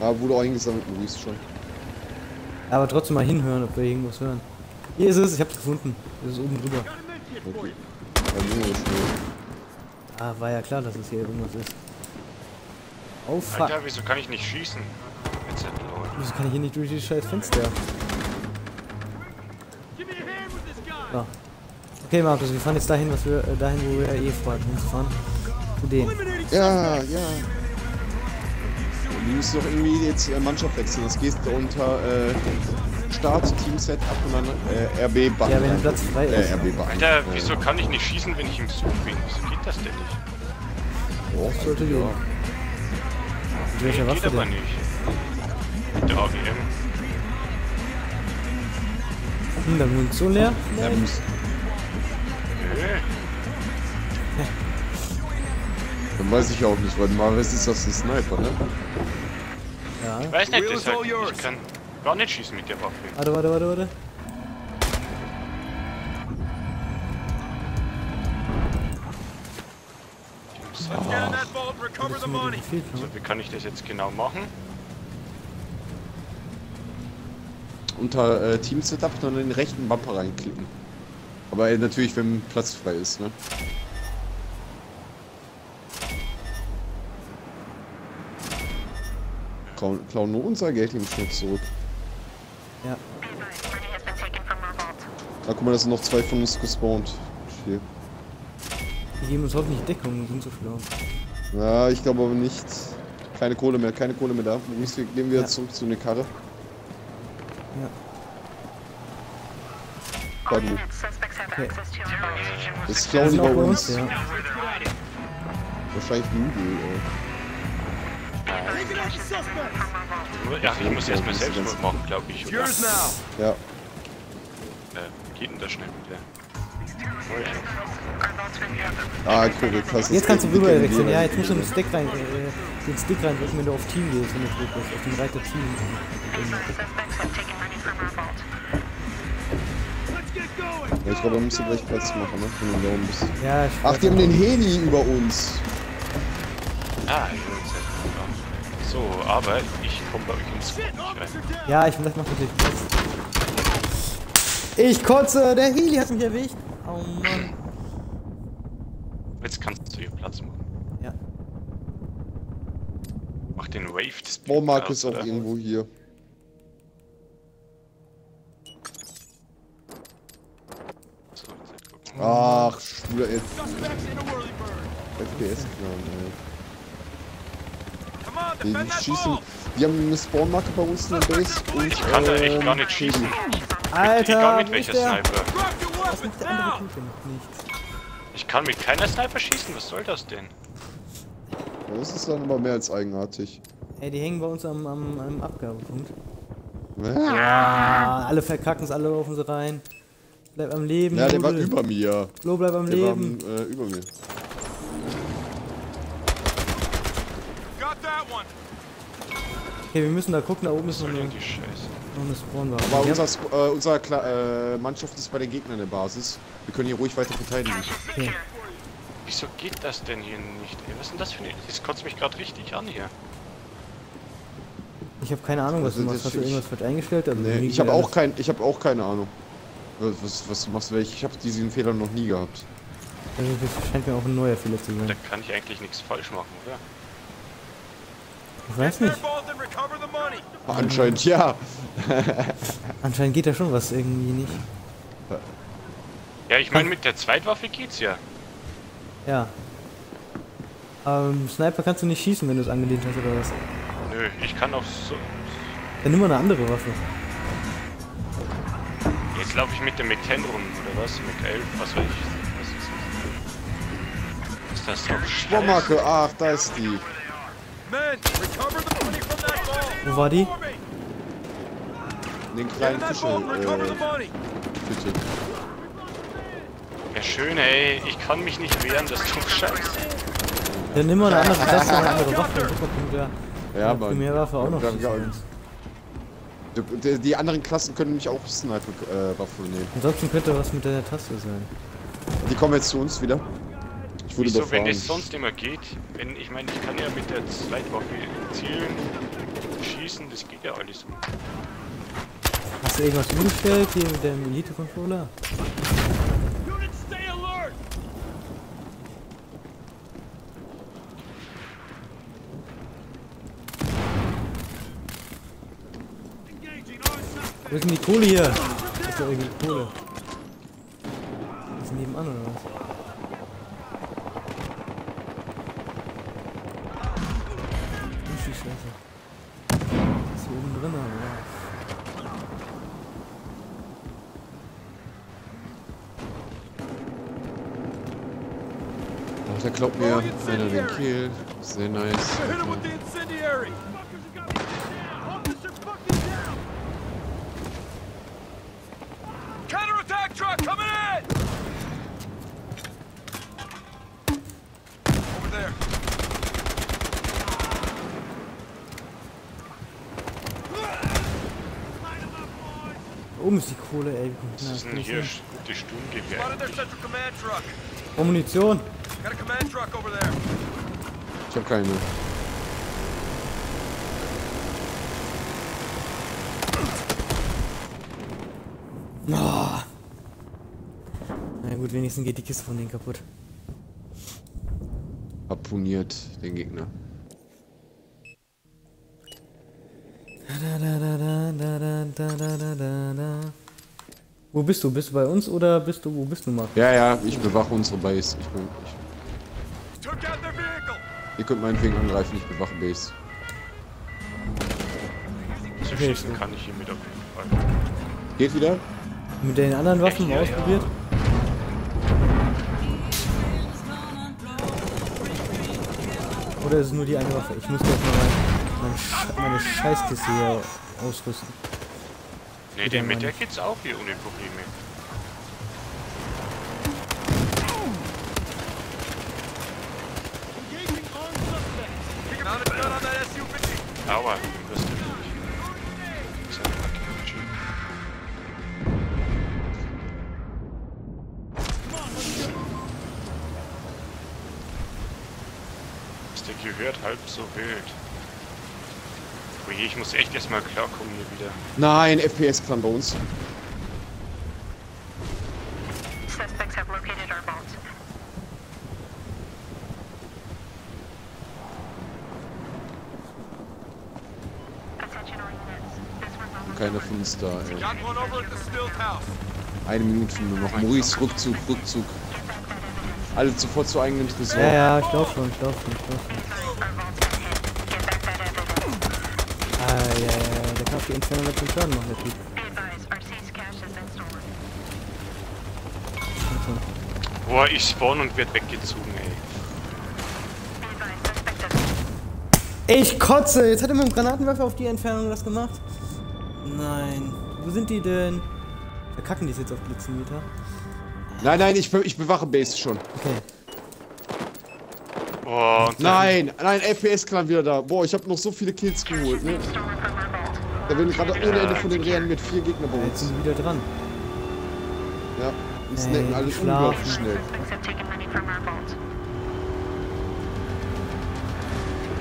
Typ. Ah, wurde auch eingesammelt, Maurice schon. Ja, aber trotzdem mal hinhören, ob wir irgendwas hören. Hier ist es, ich hab's gefunden. Das ist oben drüber. Ja, schnell. Ah, war ja klar, dass es hier irgendwas ist. Oh fuck. Alter, wieso kann ich nicht schießen? Wieso kann ich hier nicht durch die scheiß Fenster? So. Okay, Markus, wir fahren jetzt dahin, was wir, äh, dahin, wo wir eh vorhatten hinzufahren. Zu denen. Ja, ja. Wir müssen doch irgendwie jetzt äh, Mannschaft wechseln. Das geht unter äh, Start, Team-Setup und dann äh, RB-Button. Ja, wenn Platz frei ist. Äh, RB-Button. Alter, wieso kann ich nicht schießen, wenn ich im Zug bin? Wieso geht das denn nicht? Oh, Sollte gehen. Mit welcher Geht Waffe aber denn? nicht. Mit der AWM. Hm, dann Munition leer? Ja, wir müssen, Nö. dann weiß ich auch nicht, weil normalerweise ist das ein Sniper, ne? Ich weiß nicht, das halt, ich kann gar nicht schießen mit der Waffe. Warte, warte, warte, warte. Money. gefehlt, So, ne? wie kann ich das jetzt genau machen? Unter äh, Team Setup dann in den rechten Bumper reinklicken. Aber äh, natürlich, wenn Platz frei ist, ne? Klauen, klauen nur unser Geld im Schnitt zurück. Ja. Ah, guck mal, da sind noch zwei von uns gespawnt. Hier. Die geben uns hoffentlich Deckung und sind so schlau. Ja, ich glaube aber nicht. Keine Kohle mehr, keine Kohle mehr da. Wir gehen wieder Ja. zurück zu einer Karre. Ja. Pardon. Okay. Das klauen die bei uns. uns, ja. Wahrscheinlich Nudel, ey. Ja, ich muss erstmal Selbstmord machen, glaube ich. Oder? Ja. Äh, geht denn das schnell been hit. Ah, korrekt. Hast Jetzt kannst du rüber wechseln. Ja, jetzt musst du den Stick rein, äh, den Stick reindrücken, wenn du auf Team gehst, wenn du tot bist. Auf den Reiter Team. Ja, ich glaube, da musst du gleich Platz machen, ne? Wenn du da oben bist. Ja, ich Ach, die haben den Heli über uns. Ah, ich So, aber ich komme bei euch ins rein. Ja, ich das macht natürlich Platz. Ich kotze, der Heli hat mich erwischt. Oh Mann. Jetzt kannst du hier Platz machen. Ja. Mach den Wave des Baumarkt Blickers, ist auch oder? irgendwo hier. So, jetzt. Ach, schwuler whirlybird. FPS-Clan, ey. Die, schießen. Die haben eine Spawnmarke bei uns in der Base und. Ich kann da echt gar nicht Heli. schießen. Alter, Egal mit welcher? Sniper. Was macht der andere. Typ denn? Nichts. Ich kann mit keiner Sniper schießen, was soll das denn? Ja, Das ist dann aber mehr als eigenartig. Ey, die hängen bei uns am, am, am Abgabepunkt. Ja, alle verkacken es, alle laufen sie rein. Bleib am Leben. der war über mir. Flo, bleib am Der war Leben. äh, über mir. Got that one. Okay, wir müssen da gucken, da oben ist noch eine, noch eine Spawnware. Aber Wir unser, äh, unser Kla äh, Mannschaft ist bei den Gegnern in der Basis. Wir können hier ruhig weiter verteidigen. Okay. Wieso geht das denn hier nicht? Ey, was ist denn das für eine... Das kotzt mich gerade richtig an hier. Ich habe keine Ahnung, was Also du das machst. Hast du ich- irgendwas falsch eingestellt? Also Nee, ich habe auch kein, ich habe auch keine Ahnung. Was, was, was du machst, weil ich, ich habe diesen Fehler noch nie gehabt. Also das scheint mir auch ein neuer Fehler zu Da sein. kann ich eigentlich nichts falsch machen, oder? Ich weiß nicht. Anscheinend ja. [LAUGHS] Anscheinend geht da schon was irgendwie nicht. Ja, ich meine, mit der Zweitwaffe geht's ja. Ja. Ähm, Sniper kannst du nicht schießen, wenn du es angelehnt hast oder was? Nö, ich kann auch so... Dann nimm mal eine andere Waffe. Jetzt laufe ich mit dem Mac 10 rum, oder was? Mac 11, was weiß ich. Was ist das? Ist das Spawnmarke, ach, da ist die. Wo war die? For me. Den kleinen the äh, bitte. Ja, schön, ey. Ich kann mich nicht wehren, das tut [LAUGHS] scheiße. Dann nimm mal eine andere, ist eine andere Waffe. Der Ja, die Mann. Primärwaffe auch noch. Ja, ja. Die, die, anderen Klassen können nämlich auch Sniper-Waffe nehmen. Ansonsten könnte was mit der Taste sein. Die kommen jetzt zu uns wieder. Wurde Wieso, überfahren. wenn es sonst immer geht? Wenn, ich meine, ich kann ja mit der Zweitwaffe zielen, schießen, das geht ja alles. Hast du irgendwas umgestellt hier mit dem Elite-Controller? Wo ist denn die Kohle hier? Das ist doch irgendwie Kohle. Ist nebenan oder was? glaub mir, einer den Kill. Sehr nice. Oh, okay. Um ist die Kohle, ey. Das ist denn hier die Stunde wert? Munition! Ich hab keine. Oh. Na gut, wenigstens geht die Kiste von denen kaputt. Harpuniert den Gegner. Wo bist du? Bist du bei uns oder bist du, wo bist du, Marc? Ja, ja, ich bewache unsere Base. Ich bin, ich ihr könnt meinetwegen angreifen, ich bewache Base. Okay, schießen kann ich hiermit auf jeden Fall. Geht wieder? Mit den anderen Waffen Ja, ja. ausprobiert? Oder ist es nur die eine Waffe? Ich muss gleich mal mein, mein Sch meine Scheißkiste hier ausrüsten. Ne, mit meine- der geht's auch hier ohne Probleme. Halb so wild. Oje, ich muss echt erstmal klarkommen hier wieder. Nein, FPS-Clan bei uns. Keiner von uns da, ey. Eine Minute nur noch. Maurice, Rückzug, Rückzug. Alle sofort zu eigenen Tresor. Ja, ja, ich glaub schon, ich glaub schon, ich glaub schon. Our vault's been hit. Get back that evidence. Ah, ja, ja, ja, der kann auf die Entfernung ganz schön Schaden machen, der Typ. Boah, ich spawn und werd weggezogen, ey. Ich kotze! Jetzt hat er mit dem Granatenwerfer auf die Entfernung das gemacht. Nein. Wo sind die denn? Verkacken die es jetzt auf Blitzenmeter? Nein, nein, ich, be ich bewache Base schon. Okay. Boah, Nein, nein, FPS-Clan wieder da. Boah, ich habe noch so viele Kills geholt, ne? Da werden gerade ohne Ende von den Rehren mit vier Gegner bei Ja, jetzt uns. sind die wieder dran. Ja, die Ey, snacken alles schlafen. unglaublich schnell.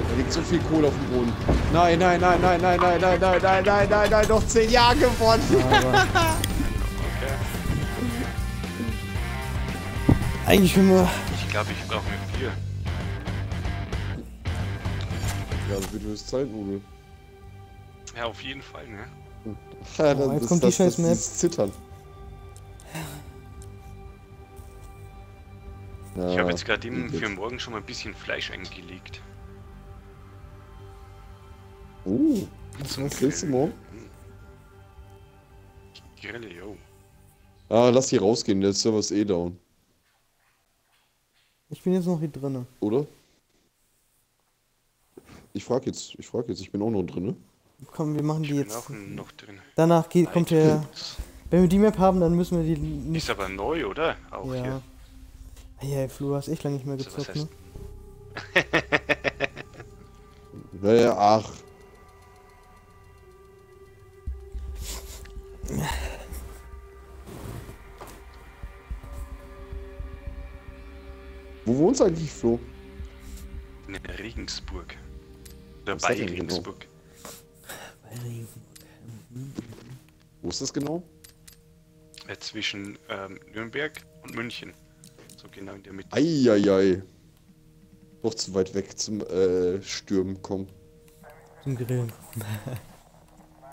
Da liegt so viel Kohle auf dem Boden. Nein, nein, nein, nein, nein, nein, nein, nein, nein, nein, nein, nein, noch zehn Jahre gewonnen. Okay. eigentlich können wir. Ich glaube, ich brauche ein Bier. Ja, das wird höchst Zeit, Nudel. Ja, auf jeden Fall, ne? Ja, Oh, jetzt kommt die scheiß Map. Zittern. Ja, Ich habe jetzt gerade eben für morgen schon mal ein bisschen Fleisch eingelegt. Oh, was willst du morgen? Grille, yo. Ah, lass die rausgehen, der Server ist eh down. Ich bin jetzt noch hier drinne. Oder? Ich frag jetzt, ich frag jetzt, ich bin auch noch drin, ne? Komm, wir machen Ich die jetzt. auch noch drin. Danach geht, kommt der. Wenn wir die Map haben, dann müssen wir die nicht. Ist aber neu, oder? Auch Ja. hier. Hey, Flo, hast echt lange nicht mehr Also, was gezockt, ne? [LAUGHS] Ja, ja, ach. Wo wohnst du eigentlich, Flo? In Regensburg. Oder Was bei denn genau? Wo ist das genau? Äh, zwischen ähm, Nürnberg und München. So genau in der Mitte. Eieiei. Doch zu weit weg zum äh, Stürmen kommen. Zum Grillen. [LAUGHS]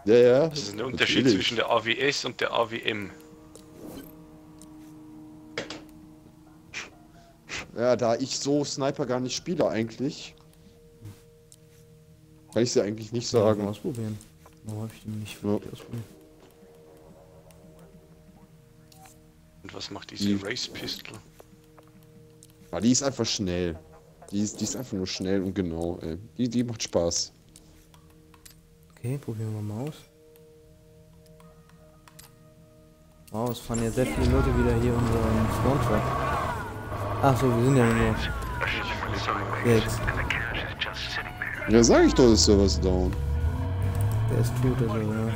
Ja, ja. Das ist der Unterschied natürlich. zwischen der AWS und der AWM. Ja, da ich so Sniper gar nicht spiele eigentlich, kann ich sie eigentlich nicht Mal sagen. ausprobieren. Warum hab ich den nicht Ja. wirklich ausprobiert? Und was macht diese Die- Race Pistol? Aber die ist einfach schnell. Die ist, die ist einfach nur schnell und genau. Ey. Die, die macht Spaß. Okay, probieren wir mal aus. Wow, es fahren ja sehr viele Leute wieder hier unseren Spawn-Truck. Ach so, wir sind ja nur sechs. Ja, sag ich doch, ist Servers down. Der ist tot, also, ja.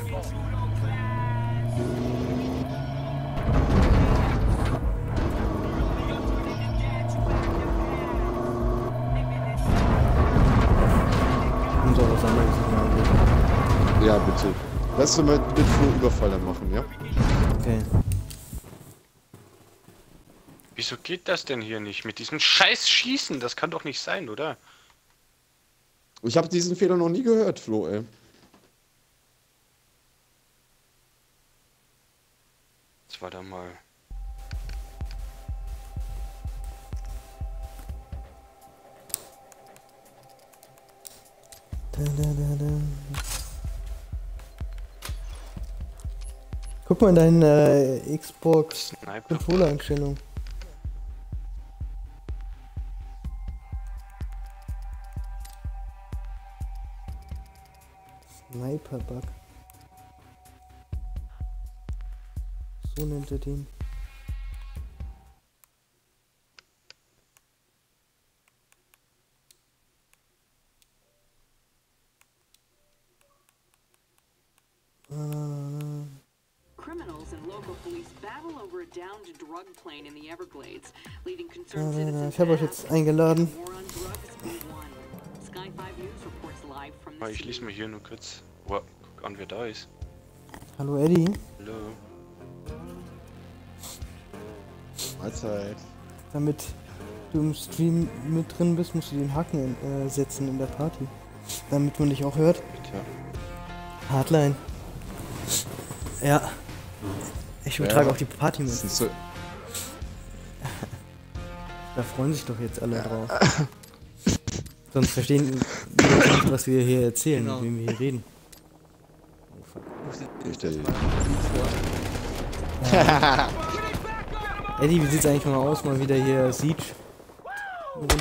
Und so was anderes mal Ja, bitte. Lass uns mal mit Flo Überfall dann machen, ja? Okay. Wieso geht das denn hier nicht mit diesem scheiß Schießen? Das kann doch nicht sein, oder? Ich habe diesen Fehler noch nie gehört, Flo, ey. Jetzt war da mal. Da, da, da, da. Guck mal in deine äh, Xbox Sniper. Sniper-Bug. So nennt er den. Äh, Criminals and local police battle over a downed drug plane in the Everglades, leading concerned citizens ich habe euch jetzt eingeladen. "War on drugs be one?" Sky 5 News reports live from the Oh, ich lese mal hier nur kurz. Oh, guck an, wer da ist. Hallo Eddie. Hallo. Mahlzeit. Damit du im Stream mit drin bist, musst du den Haken äh, setzen in der Party. Damit man dich auch hört. Bitte. Hardline. Ja. Ich übertrage Ja. auch die Party mit. Das ist so, Da freuen sich doch jetzt alle drauf. [LAUGHS] Sonst verstehen die Leute nicht, was wir hier erzählen, Genau. wem wir hier reden. richtig. Eddie, wie sieht's eigentlich mal aus? Mal wieder hier Siege. Runde.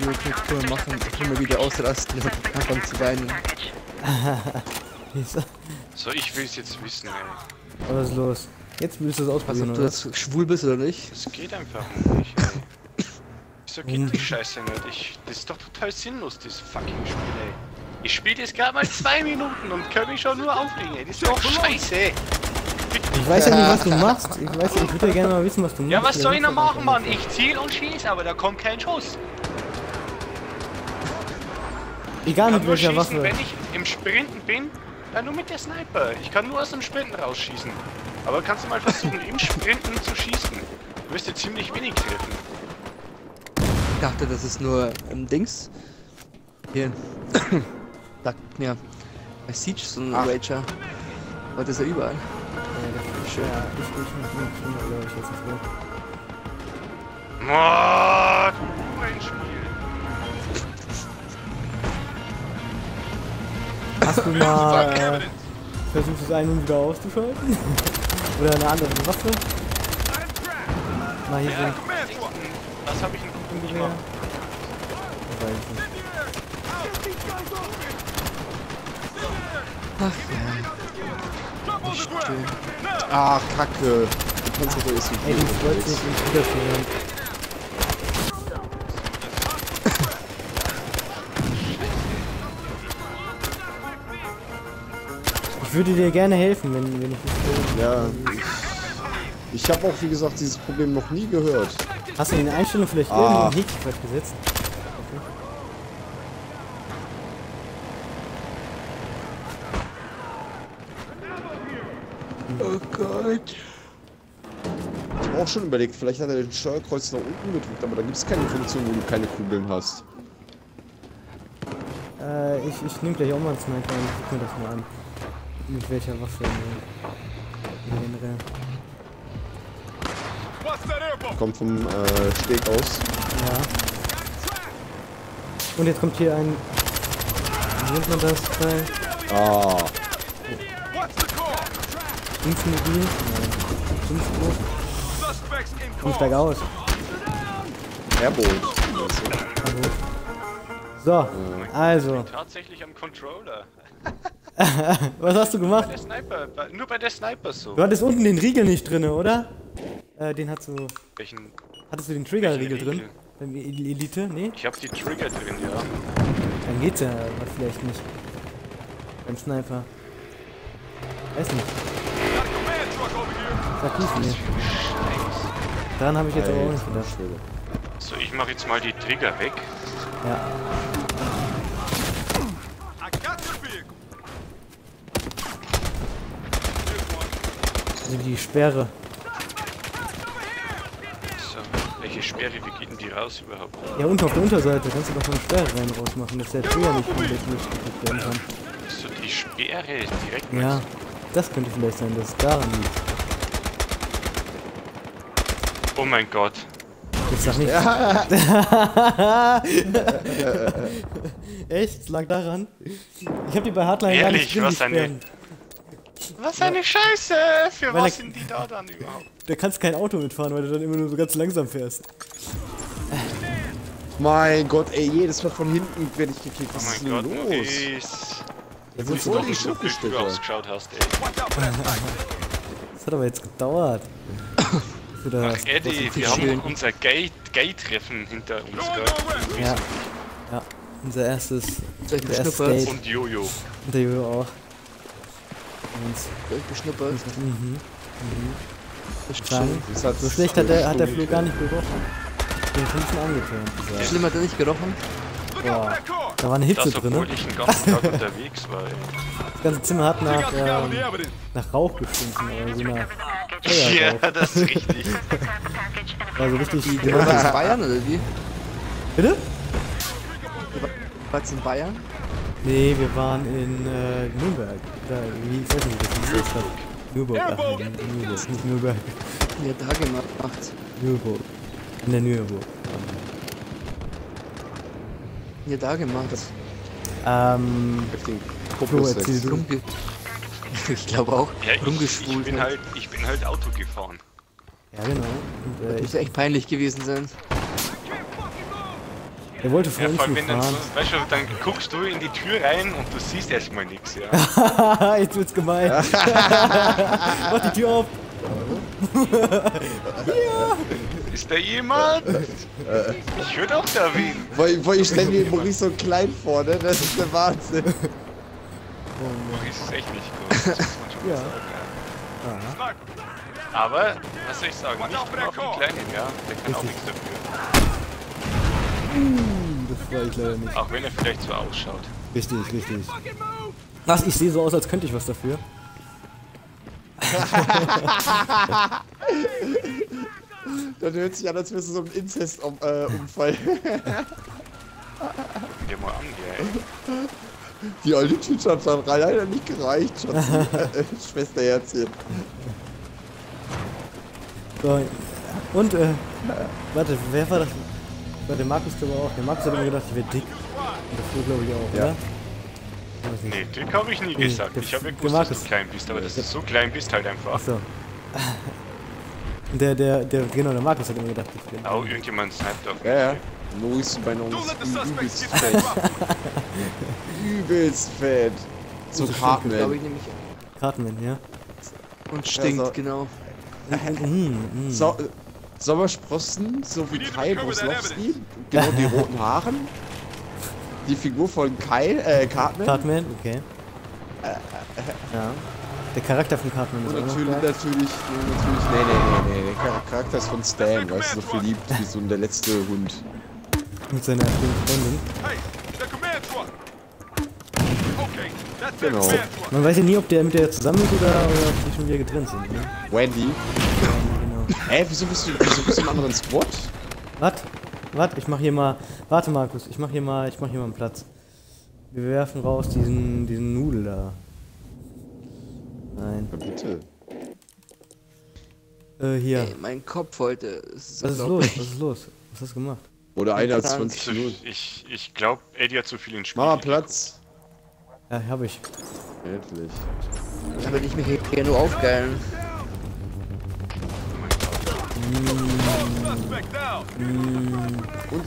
Jo, können wir machen. Ich will mal wieder ausrasten und anfangen zu weinen. [LAUGHS] So, ich will es jetzt wissen, ey. Was ist los? Jetzt willst du es Was, ausprobieren, ob du oder? jetzt schwul bist oder nicht? Das geht einfach nicht. Wieso geht die Scheiße nicht? Ich, das ist doch total sinnlos, das fucking Spiel, ey. Ich spiele das gerade mal zwei Minuten und kann mich schon nur aufregen, ey. Das ist doch scheiße, ey. Ich weiß ja nicht, was du machst. Ich weiß ich würde ja gerne mal wissen, was du machst. Ja, was soll ich noch machen, Mann? Ich ziel und schieß, aber da kommt kein Schuss. Egal mit welcher Waffe. wenn ich im Sprinten bin, dann nur mit der Sniper. Ich kann nur aus dem Sprinten rausschießen. Aber kannst du mal versuchen, im Sprinten zu schießen? Du wirst dir ziemlich wenig treffen. Ich dachte, das ist nur ähm, Dings. Hier. [COUGHS] Sagt mir. Bei Siege so ein Ach. Rager. Das ist ja überall. Schön. Ja, ich bin schon schon glaube ich, jetzt nicht mehr. Ein Spiel. Hast du [LAUGHS] mal äh, versucht, das ein und wieder auszuschalten? [LAUGHS] Oder eine andere Waffe? Mal hier Ja, so was habe ich denn gemacht? Ich weiß nicht. Ach ja. Ach, Kacke. Du kannst doch erst Ey, du wolltest nicht ins Wiederführen. Ich würde dir gerne helfen, wenn, wenn ich nicht Ja, ich, ich habe auch, wie gesagt, dieses Problem noch nie gehört. Hast du in den Einstellungen vielleicht Ah. irgendwo ein Häkchen falsch gesetzt? Oh Gott. Ich habe auch schon überlegt, vielleicht hat er den Steuerkreuz nach unten gedrückt, aber da gibt es keine Funktion, wo du keine Kugeln hast. Äh, ich, ich nehme gleich auch mal einen Sniper und guck mir das mal an. Mit welcher Waffe generell. Kommt vom äh, Steg aus. Ja. Und jetzt kommt hier ein. Wie nennt man das Teil? Ah? Impfmobil? Nein. Impfmobil? Call. steig aus. Airboat. Also. So, also. Tatsächlich am Controller. [LAUGHS] Was hast du gemacht? Der Sniper, bei- nur bei der Sniper so. Du hattest unten den Riegel nicht drin, oder? Äh, den hast du. Welchen? Hattest du den Trigger-Riegel drin? Beim El- Elite? Nee? Ich habe die Trigger drin, ja. Dann geht's ja aber vielleicht nicht. Beim Sniper. Weiß nicht. Sag von mir. Daran habe ich jetzt aber auch nicht gedacht. So, ich mache jetzt mal die Trigger weg. Ja. Also die Sperre. Welche Sperre, wie geht denn die raus überhaupt? Ja, und auf der Unterseite kannst du doch so eine Sperre rein rausmachen, dass der Trigger nicht komplett durchgekriegt werden kann. So, die Sperre direkt Ja, das könnte vielleicht sein, dass es daran liegt. Oh mein Gott. Jetzt sag nicht. [LAUGHS] Echt? Es lag daran? Ich hab die bei Hardline gar Ehrlich, nicht drin, die was eine-. Was eine Scheiße! Für Weil was sind die da dann überhaupt? Da kannst kein Auto mitfahren, weil du dann immer nur so ganz langsam fährst. Mein Gott, ey, jedes Mal von hinten werde ich gekickt. Oh Was ist mein denn Gott, los? Maurice. Jetzt ist Du voll doch die ey. Das hat aber jetzt gedauert. [COUGHS] Ach, Eddie, wir schön. haben unser Gay- Gay-Treffen hinter uns, gell? ja. ja. Unser erstes, unser erstes? Date. Und Jojo. Und der Jojo auch. Und ich beschnuppern? mhm. Ist so schlecht hat der, hat der Flo gar nicht gerochen. Ich bin schon ein bisschen angetönt. dieser- Schlimm hat er nicht gerochen. Boah. Da war eine Hitze Das, drin. obwohl ich den ganzen Tag unterwegs war, ey. Das ganze Zimmer hat nach, ähm, nach Rauch gestunken. Also nach Ja, das ist richtig. [LAUGHS] Also richtig. War das in Bayern oder wie? Bitte? War das in Bayern? Nee, wir waren in äh, Nürnberg. Da, wie, ich weiß nicht, wie das hieß. Das. Nürburg. Ach, Nürburg, nicht Nürnberg. Ja, da gemacht. Nürburg. In der Nürburg. Ja, da gemacht. Ähm, Flo, erzähl du. Ich glaube auch. Ja, ich, ich, bin halt, ich bin halt Auto gefahren. Ja, genau. Und, äh, Muss ich, echt peinlich gewesen sein. Er wollte vor Ja, uns vor allem, wenn dann, fahren. weißt du, dann guckst du in die Tür rein und du siehst erstmal nichts, ja. [LAUGHS] Jetzt wird's gemein. [LAUGHS] Mach die Tür auf. [LAUGHS] Ist da jemand? Ich höre doch da wen. Weil, weil ich stelle mir Maurice so klein vor, ne? Das ist der Wahnsinn. Maurice ist echt nicht groß. das muss man schon Ja. sagen. Aber, was soll ich sagen, nicht auf den Kleinen, ja. Der kann auch nichts dafür. Das war ich leider nicht. Auch wenn er vielleicht so ausschaut. Richtig, richtig. Was? Ich sehe so aus, als könnte ich was dafür. [LAUGHS] Das hört sich an, als wärst du so ein Inzest-Unfall. [LAUGHS] Geh mal an hier, ey. Die alte Tüte hat dann leider nicht gereicht, Schatzi. Äh, Schwesterherzchen. So, und, äh, warte, wer war das? War der Markus glaube ich auch. Der Markus hat immer gedacht, ich wäre dick. Und der Flo glaube ich auch, Ja. oder? Nee, dick habe ich nie Nee, gesagt. Ich habe ja gewusst, dass du klein bist, aber dass du so klein bist halt einfach. Achso. Der, der, der, genau, der Markus hat immer gedacht, ich bin. Au, irgendjemand sniped auf mich. Ja, ja. Maurice bei uns übelst fett. Übelst fett. So Cartman. ich nämlich. Cartman, ja? Und stinkt, so- genau. Mm, mm. So Sommersprossen, so wie Kai Boslowski. Genau, die roten Haaren. Die Figur von Kyle, äh, Cartman. Cartman, okay. Ja. Der Charakter von Cartman ist natürlich, natürlich, natürlich, nee, nee, nee, nee, der Char- Charakter ist von Stan, weißt du, so verliebt wie so der letzte Hund. Mit seiner Freundin. Hey, the command. Okay, that's the Genau. Man weiß ja nie, ob der mit der zusammen ist oder, oder ob die schon wieder getrennt sind, ne? Wendy. Hä, wieso bist du, wieso bist du im anderen Squad? Warte, warte, ich mach hier mal. Warte, Markus, ich mach hier mal, ich mach hier mal einen Platz. Wir werfen raus diesen, diesen Nudel da. Nein. Na bitte. Äh, hier. Ey, mein Kopf heute. Ist Was ist los? Was ist los? Was hast du gemacht? Oder einer Krank. 20 So, Minuten. ich ich glaube, Eddie hat zu viel in Spiel. Mach mal Platz. Ja, hab ich. Endlich. Da will ich mich hier- hier nur aufgeilen. Suspect down.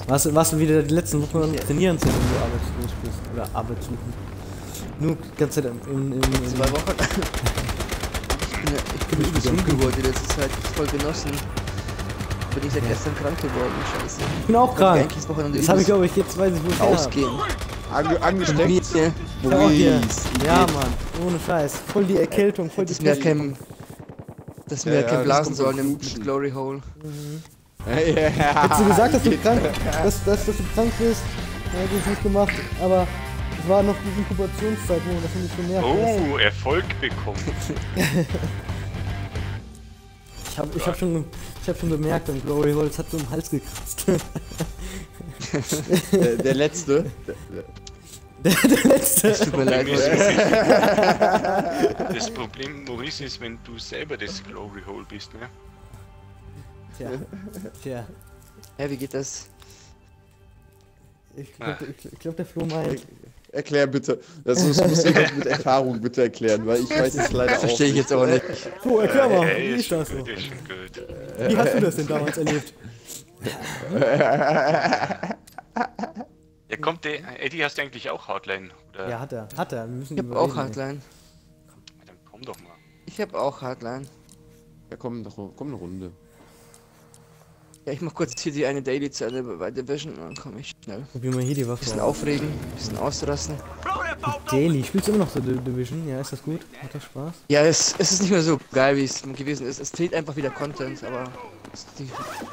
Warst, du- wieder die letzten Wochen trainieren, seitdem du arbeitslos bist? Oder Arbeit suchen? Nur die ganze Zeit im, im, im, Zwei Wochen. Ich bin, ja- ich bin übelst ungewollt die letzte Zeit. Ich voll genossen. Bin ich seit gestern krank geworden. Scheiße. Ich bin auch krank. Das habe ich glaube ich jetzt weiß ich wo ich ausgehen. Ange angesteckt. Maurice. Ja, Mann. Ohne Scheiß. Voll die Erkältung, voll die kein, dass Ja, wir ja, kein das Blasen sollen im Glory Hole. [LAUGHS] Ja. Hättest du gesagt, dass du krank, dass, dass, dass du krank bist, dann hätte ich es nicht gemacht. Aber es war noch die Inkubationszeit, wo das nicht gemerkt hast. Oh, Erfolg bekommen. [LAUGHS] Ich habe ich hab schon, ich hab schon bemerkt, und Glory Holz hat so im Hals gekratzt. [LAUGHS] Der, der letzte. der, der [LAUGHS] letzte. Tut mir leid. Das Problem, Maurice, [LAUGHS] ist, wenn du selber das Glory Hole bist, ne? Tja, tja. Hä, wie geht das? Ich glaube, ich glaub, der Flo meint. Erklär bitte. Das muss, muss jemand mit Erfahrung bitte erklären, weil ich weiß es [LAUGHS] leider auch. Verstehe ich jetzt auch nicht. Flo, erklär mal, Hey, wie ist ist das so? ist. Wie hast du das denn damals erlebt? Ja, kommt der, Eddie, hast du eigentlich auch Hardline? Oder? Ja, hat er. Hat er. Wir müssen Ich hab auch. Hardline. Dann komm doch mal. Ich hab auch Hardline. Ja, komm, noch, komm eine Runde. Ja, ich mach kurz hier die eine Daily zu Ende bei Division und dann komm ich schnell. Probier mal hier die Waffe Bisschen aufregen, bisschen ausrasten. Daily, spielst du immer noch so Di- Division? Ja, ist das gut? Macht das Spaß? Ja, es, es ist nicht mehr so geil, wie es gewesen ist. Es fehlt einfach wieder Content, aber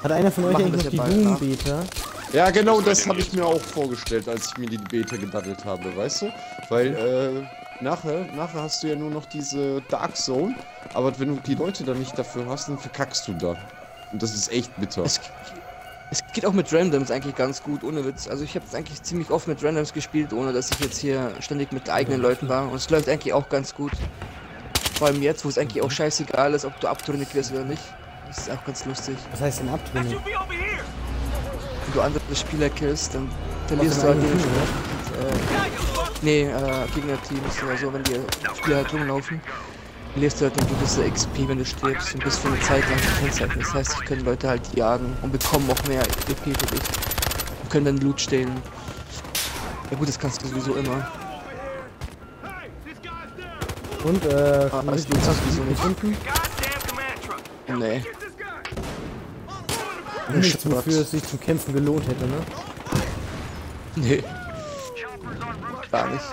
Hat einer von euch eigentlich noch die Doom Beta? Ja, genau das habe ich mir auch vorgestellt, als ich mir die Beta gedaddelt habe, weißt du? Weil, äh, nachher, nachher hast du ja nur noch diese Dark Zone, aber wenn du die Leute dann nicht dafür hast, dann verkackst du da. Und das ist echt bitter. es, es geht auch mit Randoms eigentlich ganz gut, ohne Witz. Also ich habe eigentlich ziemlich oft mit Randoms gespielt, ohne dass ich jetzt hier ständig mit eigenen Leuten war. Und es läuft eigentlich auch ganz gut. Vor allem jetzt, wo es eigentlich auch scheißegal ist, ob du abtrünnig wirst oder nicht. Das ist auch ganz lustig. Was heißt denn here! Wenn du andere Spieler killst, dann verlierst du halt oder? äh, Nee, äh, Gegnerteams oder so, wenn die Spieler halt rumlaufen, verlierst du halt eine gewisse XP, wenn du stirbst und bist für eine Zeit lang gekennzeichnet. Das heißt, ich können Leute halt jagen und bekommen auch mehr XP für dich. Und können dann Loot stehlen. Ja gut, das kannst du sowieso immer. Und, äh, Ah, das sich sowieso nicht. gefunden? Nee. Nichts, wofür es sich zum Kämpfen gelohnt hätte, ne? Nee. Gar nicht.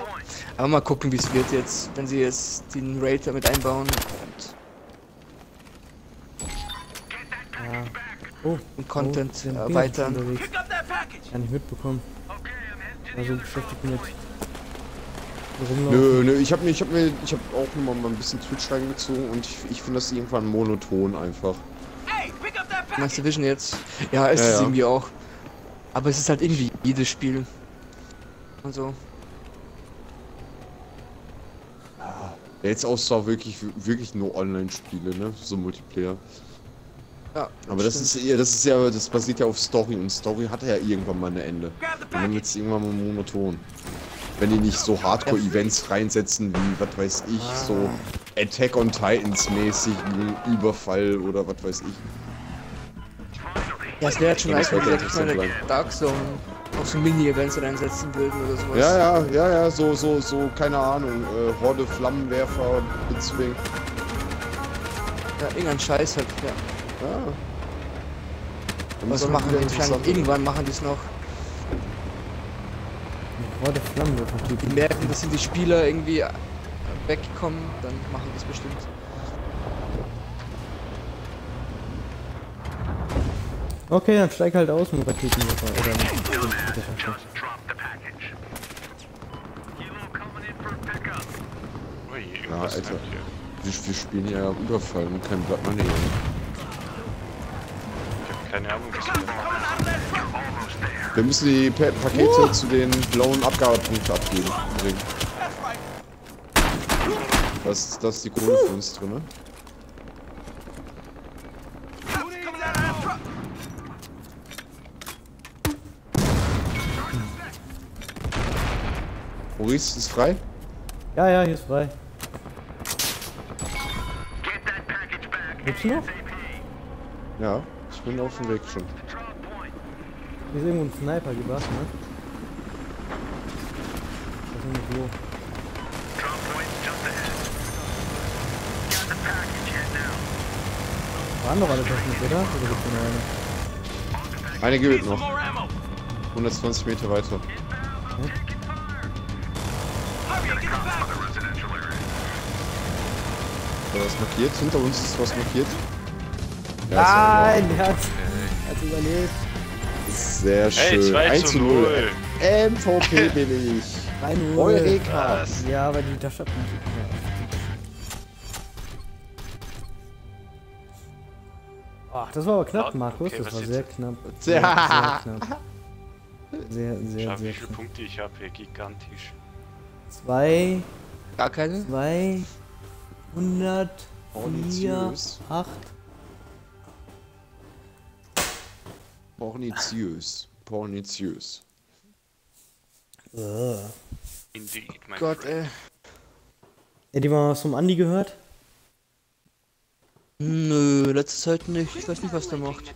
Aber mal gucken, wie es wird jetzt, wenn sie jetzt den Raid damit einbauen und, Ja. Oh, und Content oh, sind erweitern. Gar nicht mitbekommen. War so beschäftigt mit. Nö, nö, ich habe mir, ich habe mir, ich habe auch immer mal ein bisschen Twitch reingezogen und ich, ich finde das irgendwann monoton einfach. Hey, pick up that package! Meinst du Vision jetzt? Ja, ist Ja, es ja. irgendwie auch. Aber es ist halt irgendwie jedes Spiel. Und so. Ja, jetzt außer wirklich, wirklich nur Online-Spiele, ne? So Multiplayer. Ja, Aber das ist eher, das ist ja, das basiert ja auf Story und Story hat ja irgendwann mal ein Ende. Und dann wird es irgendwann mal monoton. Wenn die nicht so Hardcore-Events reinsetzen wie, was weiß ich, so Attack on Titans mäßig, Überfall oder was weiß ich. Ja, es wäre jetzt schon das wenn interessant mal bleiben. Dark Zone auf so Mini-Events reinsetzen würden oder sowas. Ja, ja, ja, ja, so, so, so, keine Ahnung, äh, Horde Flammenwerfer, Blitzwing. ja irgendein Scheiß halt, ja. Ja. Dann Was ist machen die wahrscheinlich? Irgendwann machen die es noch. Der Flammenwerfer Die merken, dass sind die Spieler irgendwie wegkommen, dann machen die es bestimmt. Okay, dann steig halt aus mit Raketenwerfer. Oder mit Raketenwerfer. Ui, Ja, irgendwas Alter. Wir, wir spielen ja Überfall und kein Blatt Money. Ich hab keine Ahnung, was wir machen. Wir müssen die Pa- Pakete zu den blauen Abgabepunkten abgeben. bringen. Das, das ist die Kohle für uns drin, ne? Coming out of that truck! Maurice ist frei? Ja, ja, hier ist frei. Gibt's noch? Ja, ich bin auf dem Weg schon. Hier ist irgendwo ein Sniper gebracht, ne? Das ist nicht wo. Waren doch alle Technik, oder? Oder gibt's noch eine? Eine gibt noch. More ammo! 120 Meter weiter. Package! Da was markiert? Hinter uns ist was markiert. Nein, der hat, hat überlebt. Sehr Hey, schön. 2 1 zu zu 0. 0. MVP bin ich. 3-0. Eureka. Was? Ja, aber die Tasche hat nicht. Ach, das war aber knapp, Ja, Markus. okay, das war sehr knapp. Sehr- sehr knapp. [LAUGHS] Sehr, sehr, Schau, wie sehr viele knapp. Punkte ich habe hier. Gigantisch. Zwei, Gar keine? zwei, hundert, vier, Porniziös. acht. Porniziös. Porniziös. Ugh. Indeed, mein Gott, friend. ey. Hättet ihr mal was vom Andi gehört? Nö, letzte Zeit nicht. Ich weiß nicht, was der macht.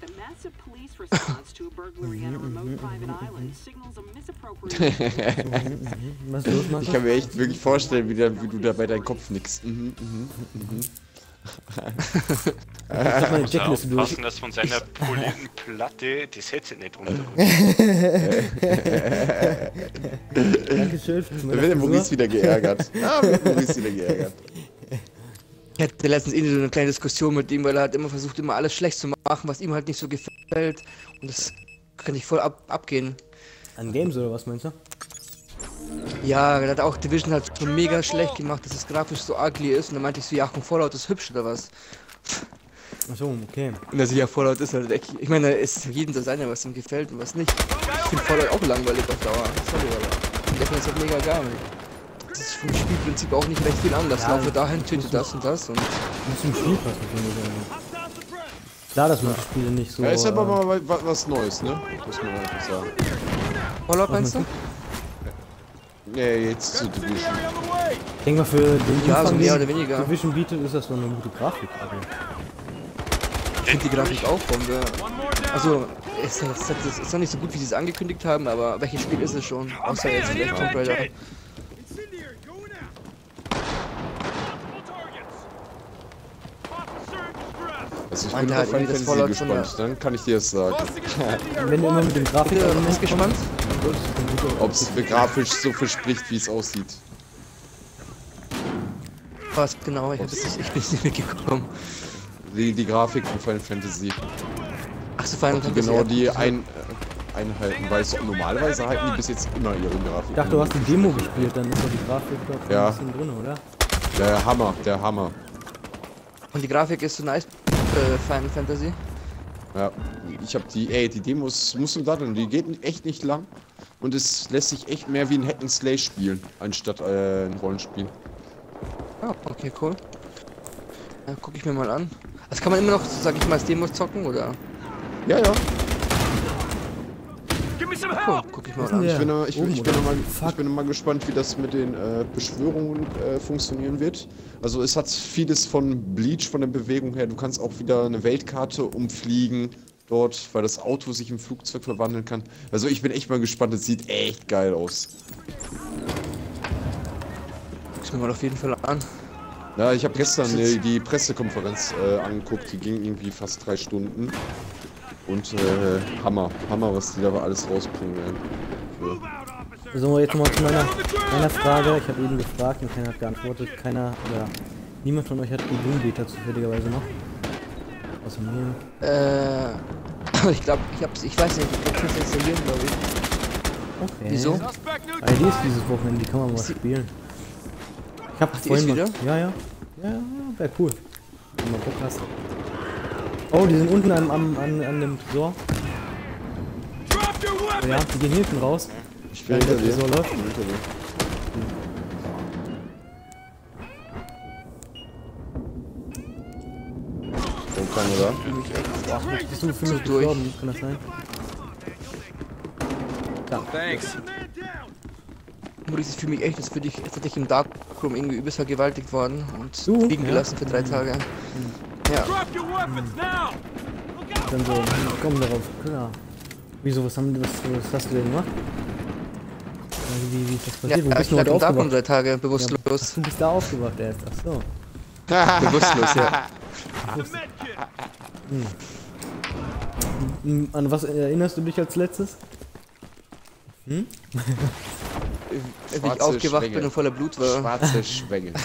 That the massive police response to a burglary at a remote private island signals a misappropriation Was ist los, Markus? Ich kann mir echt wirklich vorstellen, wie, der, wie du dabei deinen Kopf nickst. Mhm, mhm, mhm. Ich Muss er durch. aufpassen, dass von seiner polierten Platte das Headset nicht runterrutscht. Dankeschön Da wird der. Maurice wieder geärgert. Ah, wird Maurice wieder geärgert. Ich hatte letztens eh so eine kleine Diskussion mit ihm, weil er hat immer versucht, immer alles schlecht zu machen, was ihm halt nicht so gefällt. Und das kann ich voll ab abgehen. An Games oder was meinst du? Ja, er hat auch Division halt so mega schlecht gemacht, dass es grafisch so ugly ist. Und dann meinte ich so, ja, komm, Fallout ist hübsch oder was? Achso, okay. Und dass ich ja Fallout ist halt echt. Ich meine, es ist jedem das seine, was ihm gefällt und was nicht. Ich finde Fallout auch langweilig auf Dauer. Sorry, aber. Der findet es halt mega geil. Das ist vom Spielprinzip auch nicht recht viel anders. Ja, Laufe dahin, töte das und das und. Muss zum Spiel passen, finde ich. Also. Klar, dass manche Spiele nicht so. Ja, ist aber äh, mal wa- wa- was Neues, ne? Muss man einfach sagen. Fallout meinst du? Nee, jetzt zu Division. Ich denke mal, für den Ja, so Umfang, mehr oder weniger. Division bietet, ist das doch eine gute Grafik. Also. Ich finde die Grafik auch Bombe. Also, es ist, ist noch nicht so gut, wie sie es angekündigt haben, aber welches Spiel ist es schon? Außer jetzt vielleicht Tomb Raider. Also ich Meinte bin halt auf dass Fantasy gespannt, dann kann ich dir das sagen. Wenn du immer mit dem Grafik Bitte, bist gespannt? Ob es grafisch so verspricht, wie es aussieht. Was genau? Ich, hab jetzt nicht, ich bin nicht mitgekommen. Die, die Grafik von Final Fantasy. Ach so, Final Fantasy. genau die ja. ein, äh, einhalten, weil so, normalerweise halten die bis jetzt immer ihre Grafik. Ich dachte, du hast die Demo gespielt, dann ist doch die Grafik doch Ja. ein bisschen drin, oder? Der Hammer, der Hammer. Und die Grafik ist so nice. Äh, Final Fantasy. Ja, ich habe die, ey, die Demos musst du daddeln, die geht echt nicht lang. Und es lässt sich echt mehr wie ein Hack and Slay spielen, anstatt äh, ein Rollenspiel. Ah, okay, cool. Ja, guck ich mir mal an. Das kann man immer noch, sag ich mal, als Demos zocken, oder? Ja, ja. Help. guck ich mal an. Ich bin, noch- ich, bin- ich, bin Fuck. ich bin mal gespannt, wie das mit den äh, Beschwörungen äh, funktionieren wird. Also es hat vieles von Bleach, von der Bewegung her. Du kannst auch wieder eine Weltkarte umfliegen dort, weil das Auto sich im Flugzeug verwandeln kann. Also ich bin echt mal gespannt, es sieht echt geil aus. Guck's mir mal auf jeden Fall an. Ja, ich habe gestern äh, die Pressekonferenz äh, angeguckt, die ging irgendwie fast drei Stunden. Und äh, Hammer, Hammer, was die da alles rausbringen werden. Für- So, jetzt nochmal zu meiner, meiner Frage. Ich habe eben gefragt und keiner hat geantwortet. Keiner, oder niemand von euch hat die Doom Beta zufälligerweise noch. Außer mir. Äh, aber [CLEARS THROAT] ich glaube, ich hab's, ich weiß nicht, ich kann es installieren, glaube ich. Okay. Wieso? Weil die ist dieses Wochenende, die kann man mal spielen. Ich hab Ach, vorhin ist mal, wieder? Ja, ja. Ja, ja, wäre cool. Wenn du mal Bock hast. Oh, die sind unten am, am, an, an dem Tresor. Weapon. Ja, die gehen hinten raus. Ich bin hinter dir. Tresor läuft. Ich bin hinter dir. Kommt keiner da? Bist du für mich durch. gestorben? Kann das sein? Thanks. Man down. Maurice, ich fühle mich echt, als würde ich, als hätte ich im Darkroom irgendwie übelst vergewaltigt worden und Du? liegen Ja. gelassen für drei Tage. Ja, Drop your weapons now. Dann so, hm, komm darauf, klar. Wieso, was, haben, was, was hast du denn gemacht? Wie, wie ist das ja passiert? Wo ich bist du lag Darkroom aufgewacht? drei Tage, Ja, bewusstlos. du bist da aufgewacht erst, ach so. [LAUGHS] bewusstlos, ja. Medkit. Hm, An was erinnerst du dich als letztes? Wie ich aufgewacht Schwänge. bin und voller Blut war. Schwarze Schwänge. [LAUGHS]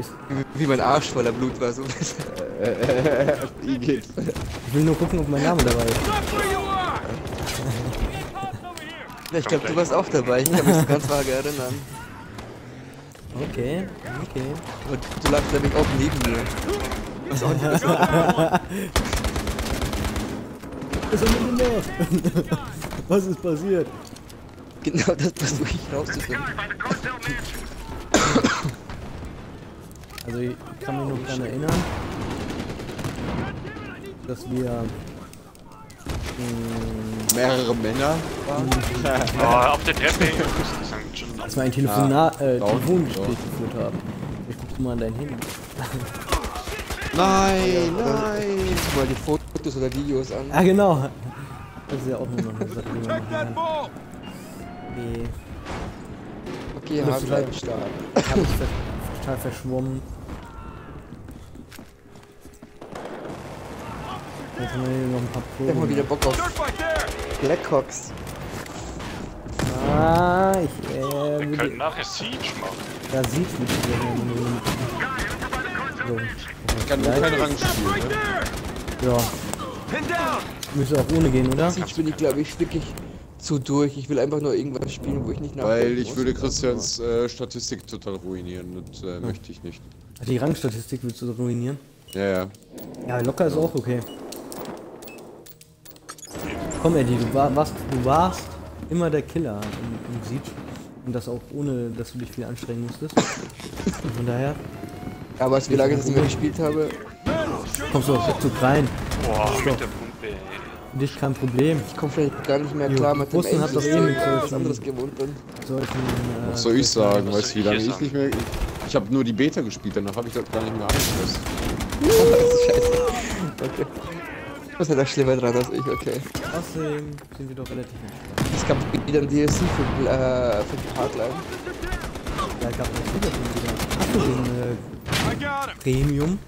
Ist, Wie mein Arsch voller Blut war, so. [LAUGHS] Ich will nur gucken, ob mein Name dabei ist. Ich glaube, du warst auch dabei. Ich kann mich so ganz vage erinnern. Okay, okay. Und du lagst nämlich auch neben mir. Was auch nicht Was haben wir gemacht? Was ist passiert? genau das versuche ich rauszufinden. [COUGHS] Also ich kann mich noch daran erinnern, dass wir mh, Mehrere Männer waren. [LAUGHS] Oh, auf der Treppe. Dass wir ein Telefonat, äh, Telefongespräch geführt haben. Ich guck mal an dein Handy. Nein, nein. Guck mal die Fotos oder Videos an. Ah genau. Das ist ja auch nur noch eine Sache, Okay, wir halt- einen Start. hab ich ver [LAUGHS] total verschwommen. Jetzt haben wir hier noch ein paar Ich hab mal wieder Proben. Bock auf! Blackhawks. Ah, ich, äh, Wir würde, können nachher Siege machen. da sieht mich so. Ich kann nur keinen Rang spielen. Ne? Ja, müsste auch ohne gehen, oder? Ich bin ich glaube ich wirklich zu durch. Ich will einfach nur irgendwas spielen, wo ich nicht nachdenken Weil ich muss. würde Christians äh, Statistik total ruinieren. Das äh, möchte ich nicht. Die Rangstatistik willst du ruinieren? Ja, ja. Ja, locker ist auch okay. Komm, Eddie, du, war, warst, du warst immer der Killer im, im Siege. Und das auch ohne, dass du dich viel anstrengen musstest. Und von daher Aber als wie lange ich das nicht mehr gespielt habe, kommst du auch ruckzuck rein. Boah, mit der. Dich kein Problem. ich komme vielleicht gar nicht mehr Jo, klar mit dem Russen hat doch eh mit solchen- anderes gewohnt bin. Solchen, äh, Was soll ich sagen? was Weißt soll du, wie ich lange ich sagen? nicht mehr. Ich, ich habe nur die Beta gespielt, danach habe ich das gar nicht mehr angeschlossen. Scheiße. [LAUGHS] Okay. Was ist ja da schlimmer dran als ich, okay. Außerdem sind wir doch relativ entspannt. Es gab wieder ein DLC für, äh, für die Hardline. Da gab es wieder wieder. Hast du den äh! Premium?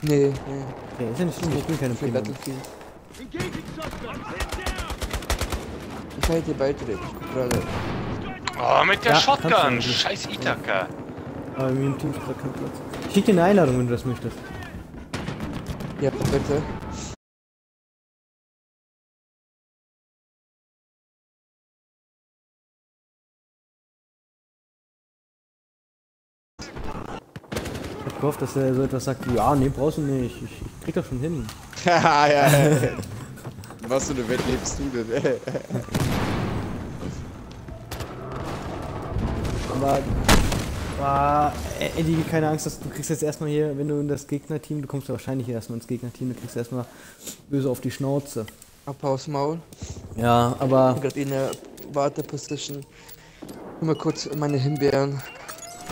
Nee, nee. Okay, ist ja nicht schlimm, ich bin keine Premium. Battlefield. Ich kann dir beitreten. Ich guck gerade. Oh, mit der Ja, Shotgun. Scheiß Ithaka. Aber mir im Team ist gerade kein Platz. Ich schick dir eine Einladung, wenn du das möchtest. Ja, bitte. Ich hab gehofft, dass er so etwas sagt wie, ja, nee, brauchst du nicht. Ich, ich krieg das schon hin. Ja, ja. Was für eine Wette lebst du denn? Aber, ah, Eddie, keine Angst, dass du kriegst jetzt erstmal hier, wenn du in das Gegnerteam, du kommst ja wahrscheinlich erstmal ins Gegnerteam, du kriegst erstmal böse auf die Schnauze. Ab aus Maul. Ja, aber Ich bin gerade in der Warteposition. Nur mal kurz meine Himbeeren.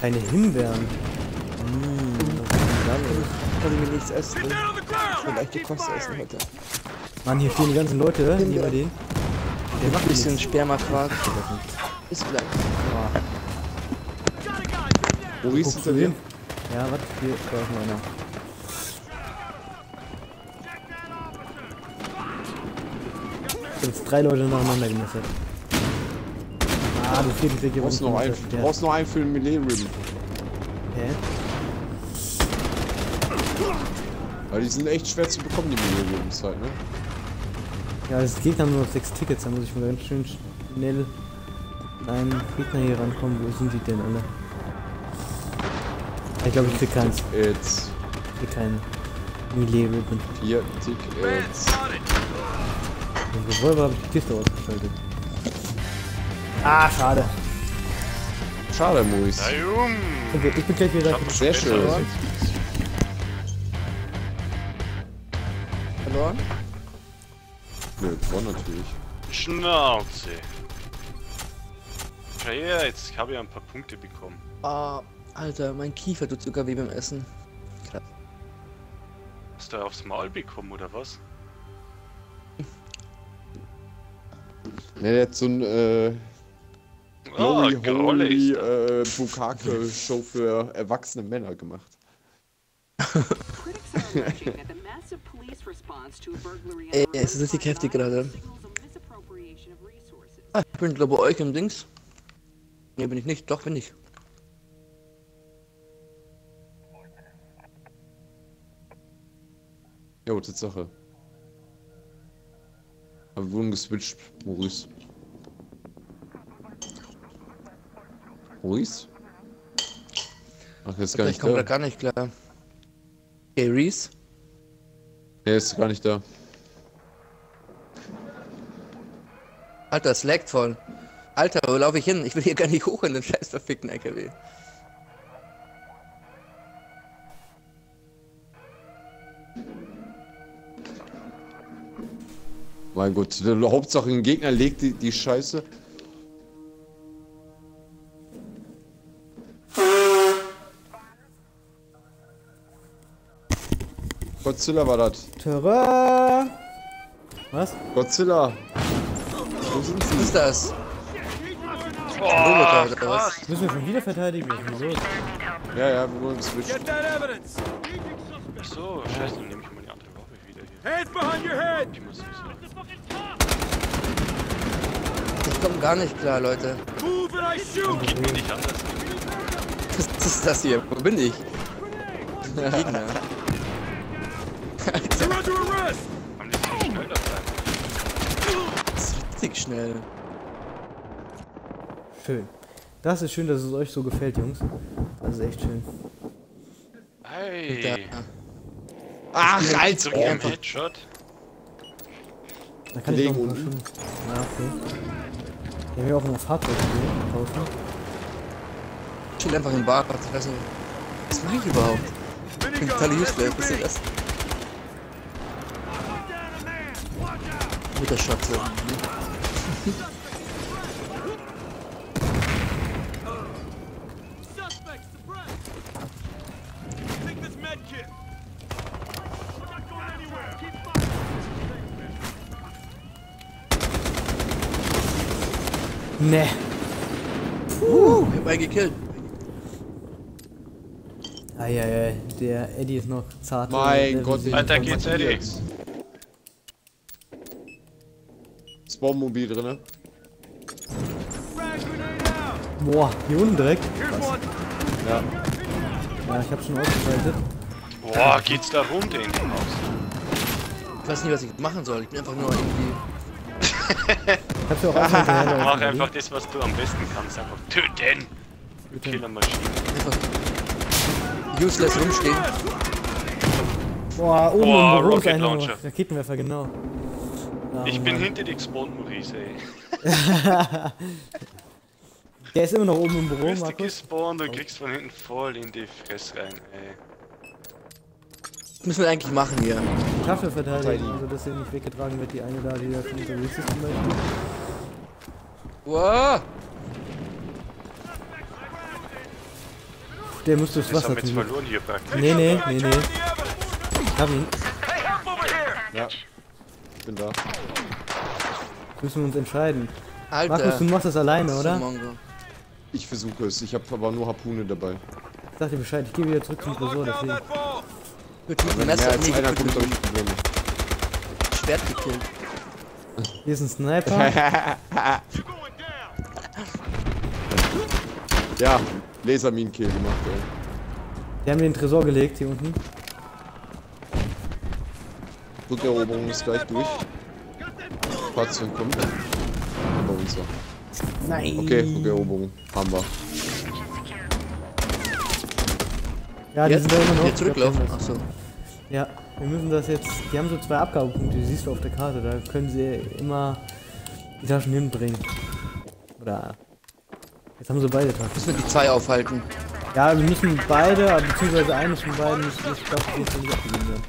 keine Himbeeren. Mmh, was ist denn da los? Ich kann mir nichts essen. Down on the Ich ground! will leichte Kost essen heute. Mann, hier stehen die ganzen Leute, ne? Nehmen wir den. Der Ein macht bisschen nichts. Spermaquark. Ist gleich. Ja. Guckst hinter du dir? Ja, warte, hier ist da ist noch einer. Jetzt drei Leute nacheinander gemessert. Ah, du viertel krieg Du brauchst noch einen, du brauchst noch einen für den Melee Rim. Hä? Weil die sind echt schwer zu bekommen, die Rims halt, ne? Ja, es geht dann nur noch sechs Tickets, da muss ich mal ganz schön schnell einen Gegner hier rankommen. Wo sind die denn alle? Ich glaube, ich krieg keins. Jetzt Ich krieg keinen Melee Ribbon. vier Man Tickets. Den Revolver habe ich die Kiste ausgeschaltet. Ah, schade. Schade. Na jung. Okay, ich bin gleich wieder da. Sehr schön. Verloren? Nö, gewonnen natürlich. Schnauze. Her, jetzt habe ich ein paar Punkte bekommen. Ah, Alter, mein Kiefer tut sogar weh beim Essen. Krass. Hast du aufs Maul bekommen oder was? Ne, der hat so ein äh, Oh, Glory Grolle Holy äh, Bukake-Show für erwachsene Männer gemacht. [LAUGHS] [LAUGHS] Ey, es ist richtig heftig gerade. Ah, ich bin glaube euch im Dings. Ne, bin ich nicht. Doch, bin ich. Ja, Jo, Tatsache. Hab wurden geswitcht, Maurice. Maurice? Ach, jetzt gar nicht. klar. Ich komme da gar nicht klar. Hey, Reese. Er ist gar nicht da. Alter, es laggt voll. Alter, wo laufe ich hin? Ich will hier gar nicht hoch in den scheiß verfickten LKW. Mein Gott, der Hauptsache ein Gegner legt die, die Scheiße. Godzilla war das. Terror! Was? Godzilla. Wo sind Was sie? ist das? Oh, oder was? Müssen wir schon wieder verteidigen? Was ist los? Ja, ja, wir wurden geswitcht. Get that evidence! Ach so, scheiße, dann nehme ich mal die andere Waffe wieder hier. Hands behind your head! Muss ich. Ich komme gar nicht klar, Leute. Move and I shoot! Geht mir nicht anders. Was ist das hier? Wo bin ich? [LAUGHS] Gegner. Haben die so schnell? Das ist richtig schnell. Schön. Das ist schön, dass es euch so gefällt, Jungs. Das ist echt schön. Hey! Ach, Zurück im Alter. Headshot. Da kann ich noch Legen ein paar. Ja, okay. Wir haben ja auch noch Fahrzeuge hier kaufen. Chill einfach im Bad. Ich weiß nicht. Was mache ich überhaupt? Ich bin total useless. Was ist das? Mit der Schotze. Suspects suppressed! Take this med kit! We're not going anywhere! Keep Ne. Uh, ich hab einen gekillt. Eieiei, der Eddie ist noch zart. Mein Gott. Alter, geht's, Eddie? Frag grenade out! Boah, hier unten direkt. Ja. Ja, ich hab schon ausgeschaltet. Boah, geht's da runter in dem Haus? Ich weiß nicht, was ich machen soll. Ich bin einfach nur irgendwie. Ich hab's ja auch ausgeschaltet. [LAUGHS] Mach einfach das, was du am besten kannst. Einfach töten! Du Killermaschine. einfach useless rumstehen. Boah, oben Boah, im ist Rocket Launcher. Raketenwerfer, genau. Ich bin Mann. hinter dir gespawnt, Maurice, ey. [LAUGHS] Der ist immer noch oben im Du Büro, bist Markus. gespawnt und kriegst von hinten voll in die Fresse rein, ey. Was müssen wir eigentlich machen hier? Tafel verteidigen, also dass er nicht weggetragen wird, die eine da, die da schon unterwegs ist zum Beispiel. Wow! Der muss durchs Wasser wir jetzt zum verloren hier praktisch. Nee, nee, nee, nee. Ich hab ihn. Hey, help over here! Ja. Ich bin da. Müssen wir uns entscheiden. Alter. Markus, du machst das alleine, oder? Ich versuche es. Ich habe aber nur Harpune dabei. Ich sag dir Bescheid, ich gehe wieder zurück zum Tresor, deswegen. Wird Messer nee, einer kommt, Probleme. Schwert gekillt. Hier ist ein Sniper. [LAUGHS] Ja, Laserminenkill gemacht, ey. Die haben den Tresor gelegt, hier unten. Rückeroberung ist gleich durch. Fahrzeug kommt. Bei uns war. Nein. Okay, Rückeroberung. Haben wir. Ja, die Jetzt sind da immer noch. Ich zurücklaufen. die Achso. Ja, wir müssen das jetzt. Die haben so zwei Abgabepunkte, die siehst du auf der Karte. Da können sie immer die Taschen hinbringen. Oder. Jetzt haben sie beide Taschen. Müssen wir die zwei aufhalten. Ja, wir müssen beide, aber beziehungsweise eines von beiden muss nicht das nicht abgegeben werden.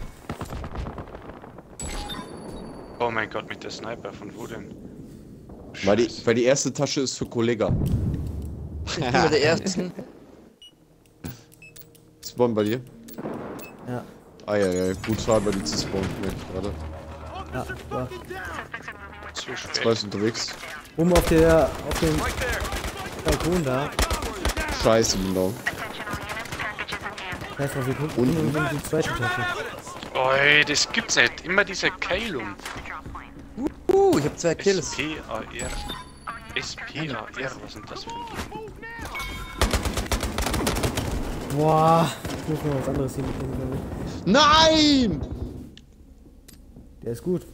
Mein Gott, mit der Sniper, von wo denn? Weil die, weil die erste Tasche ist für Kollega. Ich bin bei der ersten. [LAUGHS] Spawn bei dir? Ja, Eieiei, brutal bei dir zu spawnen, merk ich gerade. ja, ja. Zu Zwei ist unterwegs. Oben auf der auf dem! Balkon da. Scheiße, down. Scheiß drauf, wir gucken und dann die zweite Tasche. Oh, ey, das gibt's nicht. Immer diese Keilung. Uh, ich habe zwei Kills. S-P-A-R. S-P-A-R, was sind das für ein Ding? Boah, ich muss noch was anderes hier mitnehmen, glaube ich. Nein! Der ist gut.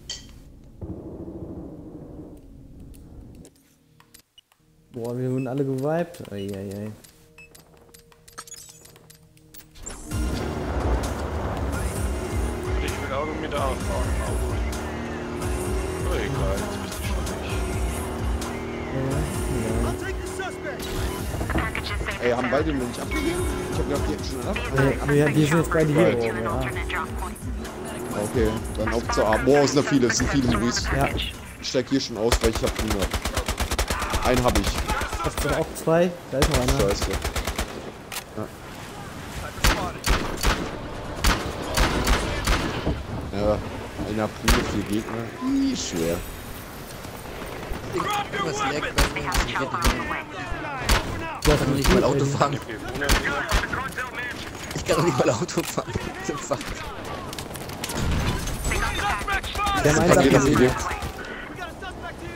Boah, wir wurden alle gewiped. Eieiei. Mit aufbauen im Auto. Oh, egal, jetzt bist du schon safe Ey, haben beide noch nicht abgegeben? Ich hab gedacht, die hätten schon ab. Ja, aber ja, die sind jetzt beide hier ja. Okay, dann auf zur A. Boah, es sind da viele, es sind viele Maurice. Ja, Ich steig hier schon aus, weil ich hab Hunger. Einen hab ich. das sind auch zwei. Da ist noch einer. Scheiße. Ja. Ja, einer Pule, vier Gegner. Ih, schwer. Was Ich kann nicht mal Auto fahren. Wir Ich kann doch nicht mal Auto fahren. Fuck. Wir. Idee.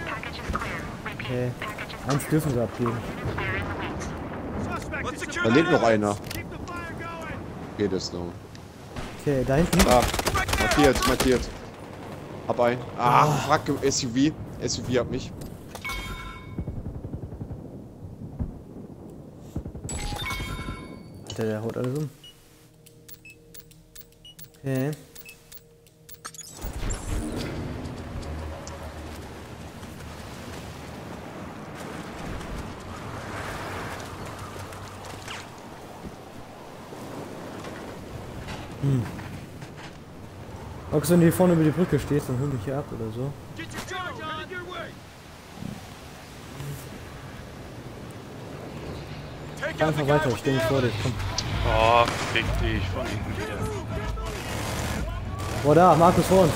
Package is clear. Repeat. Okay. Eins dürfen sie abgeben. Da lebt noch einer. Der ist down. Okay, da hinten. Ah, markiert, markiert. Hab einen. Ah, fuck, SUV. SUV hat mich. Alter, der haut alles um. Okay. Hm. Max, wenn du hier vorne über die Brücke stehst, dann hol mich hier ab oder so. Einfach weiter, ich stehe nicht vor dir. Komm. Oh, fick dich von hinten wieder. Boah, da, Markus vor uns.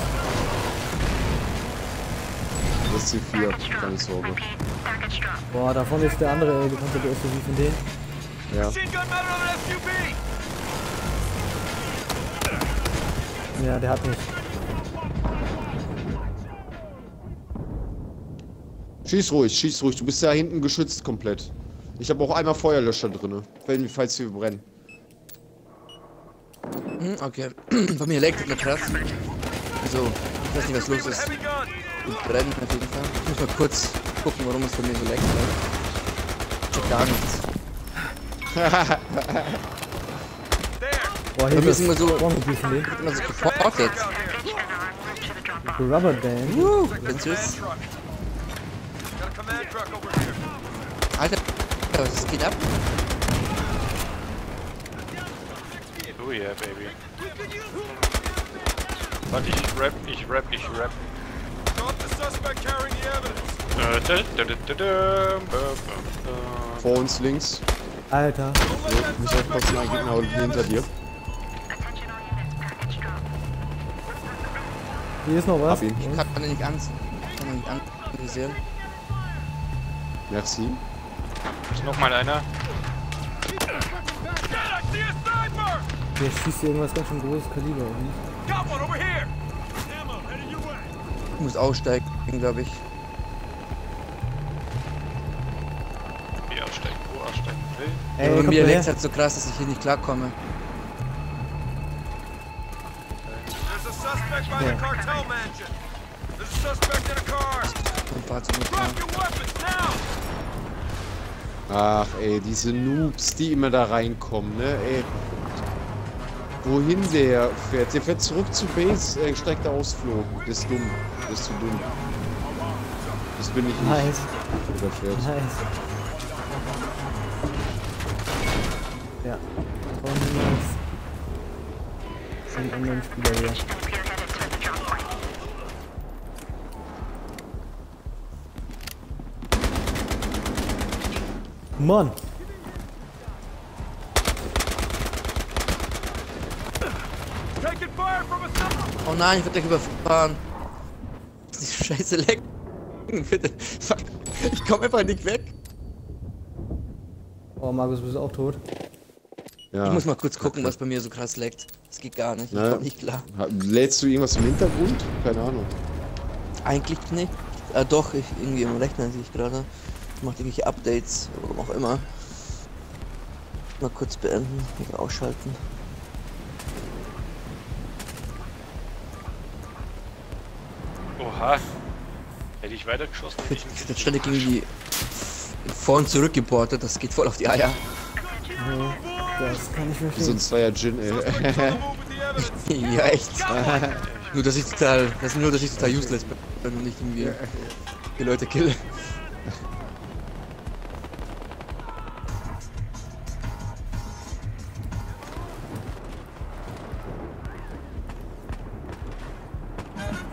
Das ist C4, keine Sorge. Boah, da vorne ist der andere, ey, du kannst ja der SUV von denen. Ja. Ja, der hat mich. Schieß ruhig, schieß ruhig. Du bist ja hinten geschützt komplett. Ich habe auch einmal Feuerlöscher drinne, wenn falls wir brennen. Hm, okay. [CLEARS THROAT] Bei mir leckt es krass. Also, ich weiß nicht, was los ist. Gut brennen auf jeden Fall. Ich muss mal kurz gucken, warum es bei mir so leckt. Ich check gar nichts. [LAUGHS] Boah, hier Wir müssen mal so- Bombenmobil von denen. Immer so geportet. Rubber Band. Woo. Alter, was geht ab? Oh yeah, baby. Warte, ich rap, ich rap, ich rap. Vor uns links. Alter. Don't let that Mich aufpassen, ein Gegner hinter dir. Hier ist noch was. Hab ihn. Ich kann ihn nicht an. Kann ihn nicht ansehen. Merci. Ist noch mal einer? Der schießt hier irgendwas ganz schön großes Kaliber. your way. Ich muss aussteigen, glaube ich. Wie aussteigen? Wo aussteigen? Will? Ey, bei kommt mir her. halt so krass, dass ich hier nicht klarkomme. Yeah. the cartel mansion. There's a suspect in a car. Mein Fahrzeug nicht klar. Drop your weapons now. Ach ey, diese Noobs, die immer da reinkommen, ne? Ey. Wohin der fährt? Der fährt zurück zu Base, äh, steigt der Ausflug. Der ist dumm. Der ist zu dumm. Das bin ich nicht. Nice, Der fährt. nice. Ja. Und. Ein anderen Spieler hier. Still appear headed toward the drop point. Mann! Oh nein, ich werde gleich überfahren. Die Scheiße lecken, bitte. Ich komme einfach nicht weg. Oh, Markus, bist du auch tot? Ja. Ich muss mal kurz gucken, was bei mir so krass leckt. Das geht gar nicht. Ich Na. komm nicht klar. Lädst du irgendwas im Hintergrund? Keine Ahnung. Eigentlich nicht. Ah doch, ich irgendwie im Rechner sehe ich gerade. Macht irgendwelche Updates, warum auch immer. Mal kurz beenden, wieder ausschalten. Oha. Hätte ich weiter geschossen, hätte ich Ich bin ständig irgendwie vor und zurück geportet, das geht voll auf die Eier. Das kann ich Wie so verstehen. ein Zweier Gin, ey. [LAUGHS] Ja, echt. nur, dass ich total, das ist nur, dass ich total useless bin und nicht irgendwie die Leute kill.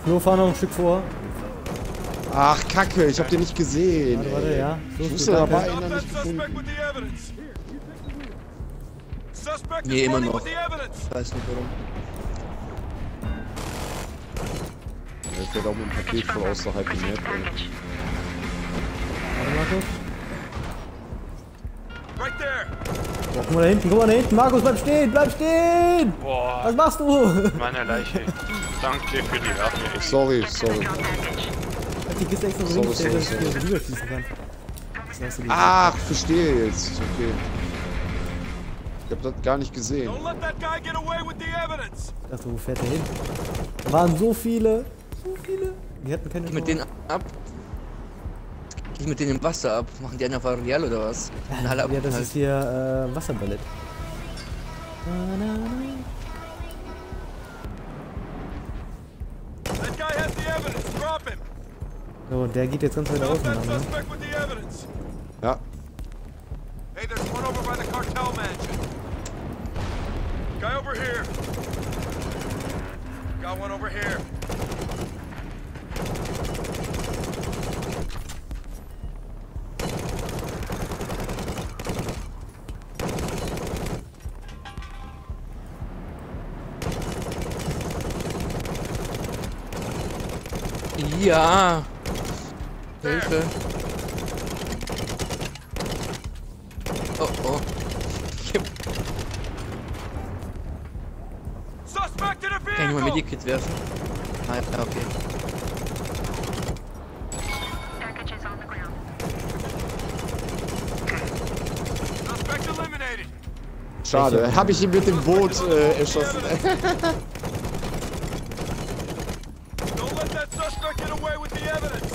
Flo, fahr noch ein Stück vor. Ach, Kacke, ich hab den nicht gesehen. Warte, warte, ja. So Ich ist wusste, da war Stop einer that nicht suspect gefunden. with the evidence. Suspect Nee, immer noch. with the evidence. Ich weiß nicht warum. Ja, Ich werde auch mit dem Paket voll außerhalb der Map. Warte, Markus. Right there. Oh, guck mal da hinten, guck mal da hinten. Markus, bleib stehen, bleib stehen! Boah, Was machst du? meine Leiche. Danke für die Waffe. Sorry, sorry. Die Kiste extra so Sorry, hingestellt, dass ich hier so rüberschießen kann. Ach, verstehe jetzt. Okay. Ich hab das gar nicht gesehen. Ich dachte, wo fährt der hin? Da waren so viele. So viele. Die hatten keine mit denen ab. Ich mit denen im Wasser ab. Machen die einen auf Areal oder was? Halle Ja, das halt. ist hier äh, Wasserballett. So, der geht jetzt ganz weit außen lang, ne? Ja. Hey, there's one over by the cartel mansion. Guy over here. Got one over here. Ja. Hilfe. Oh oh. A Kann ich mal. Medikit werfen? Ah, ja, okay. Package is on the ground. Suspect eliminated. Schade. Hab ich ihn mit dem Boot äh, erschossen. [LAUGHS] Don't let that suspect get away with the evidence.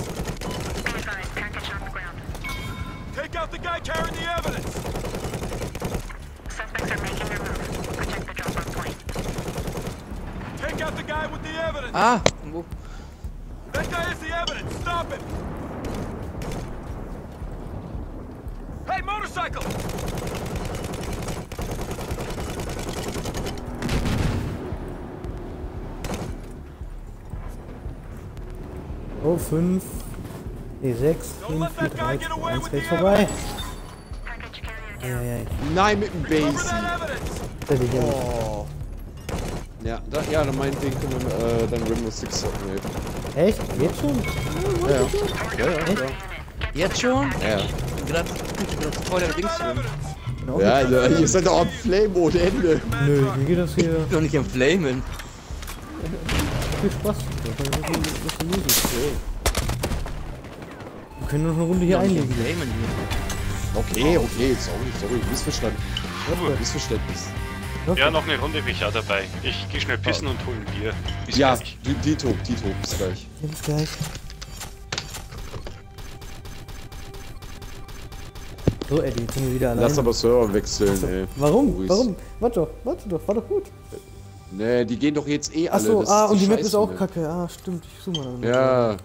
Be advised, package on the ground. Take out the guy carrying the evidence. Suspects are making their move. Protect the drop-off point. Take out the guy with the evidence. Ah! Wo? That guy is the evidence. Stop him. Hey, motorcycle. Oh, 5. Nee, 6, Don't 5, let 4, that guy 3, get 2, away 1, with gleich the vorbei. Package carrier Ja, down. ja, ja. Nein, mit dem Cover Basie. that evidence. Fertig, ja. Oh. Ja, da, ja, dann meinetwegen können wir äh, dann Rainbow Six zocken, ey. Echt? Jetzt schon? Ja, ja. Ja, ja, ja. Jetzt schon? Ja, Gerade gerade voll der Dings drin. Evidence. Genau. ja also, ihr seid doch am Flame ohne Ende. Nö, mir geht das hier Ich bin doch nicht am Flamen. viel Spaß. Das ist ein bisschen- bisschen Musik. Wir können noch eine Runde hier Ich bin einlegen. Okay, okay, sorry, sorry, Missverstanden. Missverständnis. Ja, noch eine Runde bin ich auch dabei. Ich geh schnell pissen und hol ein Bier. Bis Ja, gleich. Dito, Dito, bis gleich. Bis gleich. So, Eddie, jetzt sind wir wieder alleine. Lass aber Server wechseln, ey. Warum? Luis. Warum? Warte doch, warte doch, war doch gut. Nee, die gehen doch jetzt eh alle. Achso, ah, und die Map ist auch Map. kacke. Ah, stimmt, ich suche mal. Ja.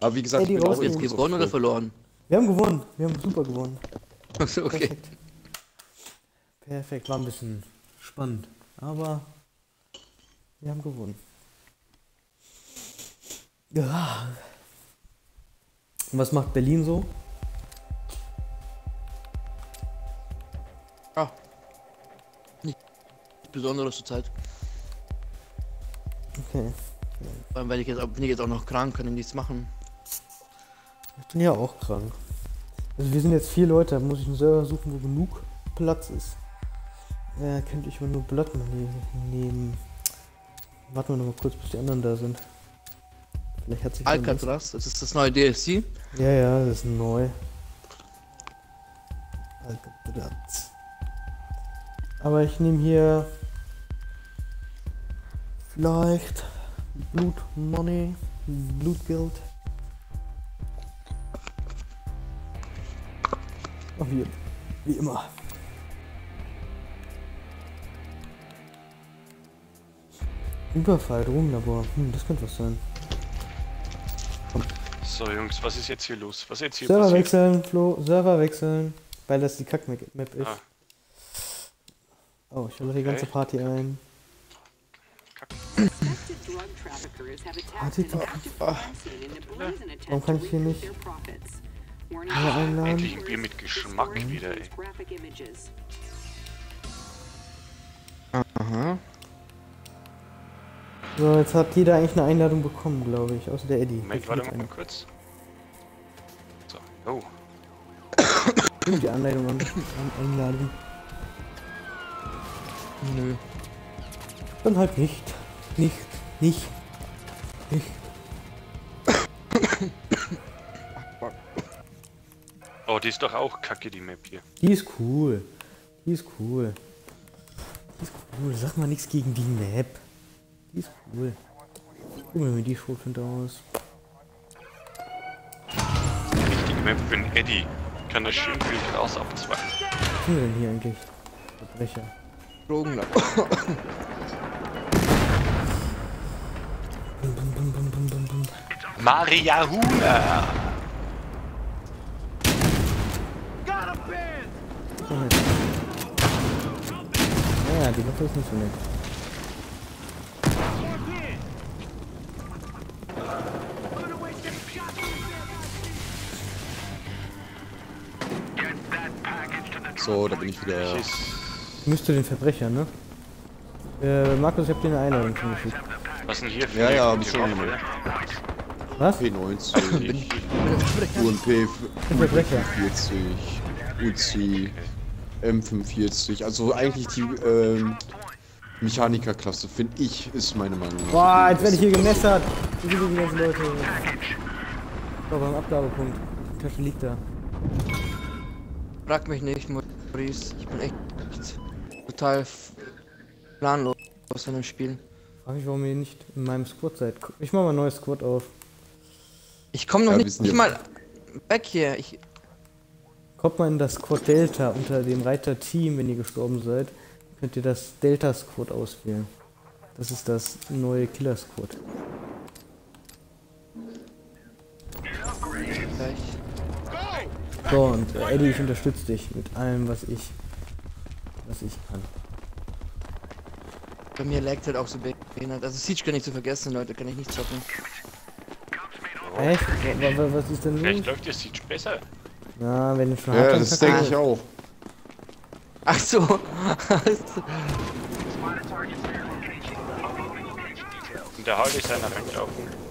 Aber wie gesagt, Ey, die ich bin auch Jetzt nicht so gewonnen oder verloren? Wir haben gewonnen. Wir haben super gewonnen. Achso, [LAUGHS] okay. Perfekt. Perfekt, war ein bisschen spannend. Aber wir haben gewonnen. Ja. Und was macht Berlin so? Ah. Nicht Besonderes zur Zeit. Okay. Vor allem, weil ich jetzt, auch- bin ich jetzt auch noch krank, kann ich nichts machen. Ich bin ja auch krank. Also wir sind jetzt vier Leute, da muss ich einen Server suchen, wo genug Platz ist. Ja, könnte ich mal nur ne- nehmen. Warten wir noch mal kurz, bis die anderen da sind. Vielleicht hat sich Alcatraz, das ist das neue DLC. Ja, ja, das ist neu. Alcatraz. Aber ich nehme hier vielleicht Blut Money, Blutgeld. Ach, wie, wie immer. Überfall, Drogenlabor. Hm, das könnte was sein. So, Jungs, was ist jetzt hier los? Was ist jetzt hier Server passiert? wechseln, Flo, Server wechseln. Weil das die Kack-Map ist. Ah. Oh, ich habe die ganze Okay. Party ein. Suspected drug traffickers have attacked Warte, an active crime scene in a brazen attempt Warum kann ich hier nicht Hier einladen? Endlich ein Bier mit Geschmack wieder, ey. Aha. So, jetzt hat jeder eigentlich eine Einladung bekommen, glaube ich. Außer der Eddie. Moment, warte mal eine. kurz. So, oh. Die Anleitung an. an Einladung. Nö. Dann halt nicht. Nicht. Nicht. Nicht. Oh, die ist doch auch kacke, die Map hier. Die ist cool. Die ist cool. Die ist cool. Sag mal nichts gegen die Map. Die ist cool. Gucken wir mir die Schrotflinte aus. Richtige Map für den Eddie. Kann das schön viel Gras abzwacken. Was sind wir denn hier eigentlich? Verbrecher. Bum. Maria Huna! Naja, die Waffe ist nicht so nett. So, da bin ich wieder. Müsste den Verbrecher, ne? Äh, Markus, ich hab dir eine Einladung schon geschickt. Was denn hier für Ja, ja, hab ich schon genommen. Was? P90, [LAUGHS] Ich, UMP Verbrecher. 40, Uzi, M45. Also eigentlich die ähm, Mechanikerklasse, finde ich, ist meine Meinung nach. Boah, jetzt werde ich hier gemessert. Wie sind die ganzen Leute? So, beim Abgabepunkt. Die Tasche liegt da. Frag mich nicht, Maurice. Ich bin echt total planlos von dem Spiel. Frag mich, warum ihr nicht in meinem Squad seid. Ich mach mal ein neues Squad auf. Ich komme noch Ja, nicht, nicht mal weg hier. Ich, Kommt mal in das Squad Delta unter dem Reiter Team, wenn ihr gestorben seid. Könnt ihr das Delta Squad auswählen. Das ist das neue Killer Squad. gleich. So, und äh, Eddie, ich unterstütze dich mit allem, was ich, was ich kann. Bei mir laggt halt auch so behindert. Also Siege kann ich zu vergessen, Leute, kann ich nicht zocken. Echt? Wa- wa- Was ist denn vielleicht los? läuft das Siege besser. Na, wenn du schon Ja, das denke ich auch. Ach so. Und der Hall ist einer reingelaufen. ich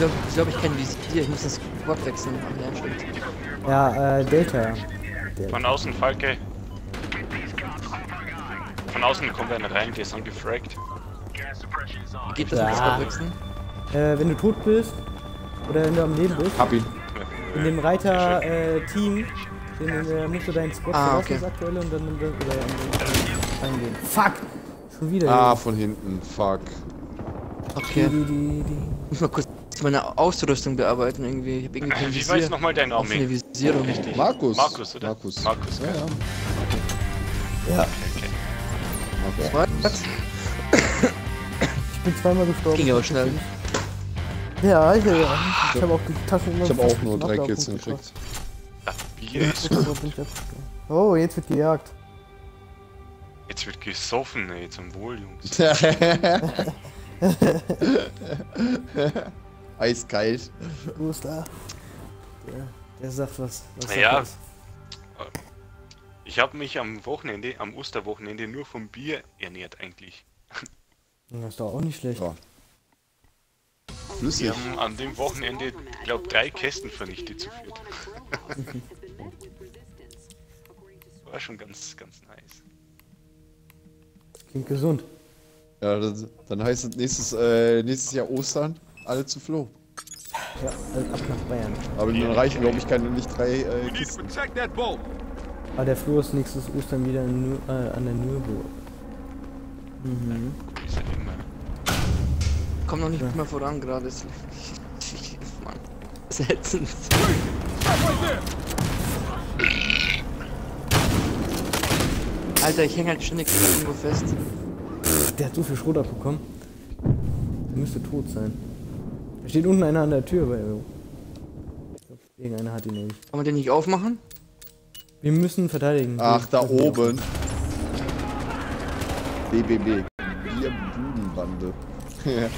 glaube, ich, glaub, ich kenne Visier. Ich muss das Squad wechseln. Ach ja, stimmt. Ja, äh, Delta. Von außen, Falke. Von außen kommt einer rein, der ist angefragt. Wie geht das Ja. mit Squad wechseln? Äh, wenn du tot bist, oder wenn du am Leben bist, Hab ihn. in dem Reiter äh, Team, den, äh, musst du deinen Squad Ah, okay. das aktuelle, und dann oder den reingehen. Fuck! Schon wieder. Ah, von hinten. Fuck. die, Okay. die, die, die. Ich muss mal kurz meine Ausrüstung bearbeiten irgendwie. Ich hab irgendwie kein Wie Visier. weiß nochmal dein Name? Offene Visierung. Richtig. Markus. Markus, oder? Markus. Markus, Ja, ja. Ja, Markus. Was? ich bin zweimal gestorben. Ging aber schnell. Ja, ich, äh, ich habe auch die Taschen immer Ich habe auch nur drei Kills gekriegt. Oh, jetzt wird gejagt. Jetzt wird gesoffen, ey, zum Wohl, Jungs. [LAUGHS] [LAUGHS] [LAUGHS] Eiskalt. Wo ist da? Der, der sagt was. was sagt Naja. was? Ich habe mich am Wochenende, am Osterwochenende nur vom Bier ernährt eigentlich. Das ist doch auch nicht schlecht. Ja. Wir Flüssig. haben an dem Wochenende, ich glaube, drei Kästen vernichtet zu viert. [LAUGHS] War schon ganz, ganz nice. Klingt gesund. Ja, das, dann heißt es nächstes, äh, nächstes Jahr Ostern alle zu Flo. Ja, also ab nach Bayern. Aber dann reichen, glaube ich, keine, nicht drei äh, Kisten. protect that boat. Aber der Flo ist nächstes Ostern wieder in, äh, an der Nürburg. Mhm. Komme noch nicht Ja. mehr voran gerade. [LAUGHS] Mann. Ätzend. Alter, ich hänge halt ständig irgendwo fest. Der hat so viel Schrot abbekommen. Der müsste tot sein. Da steht unten einer an der Tür, glaub, irgendeiner hat ihn nämlich. Kann man den nicht aufmachen? Wir müssen verteidigen. Ach, da oben. BBB. Bierbudenbande. [LAUGHS]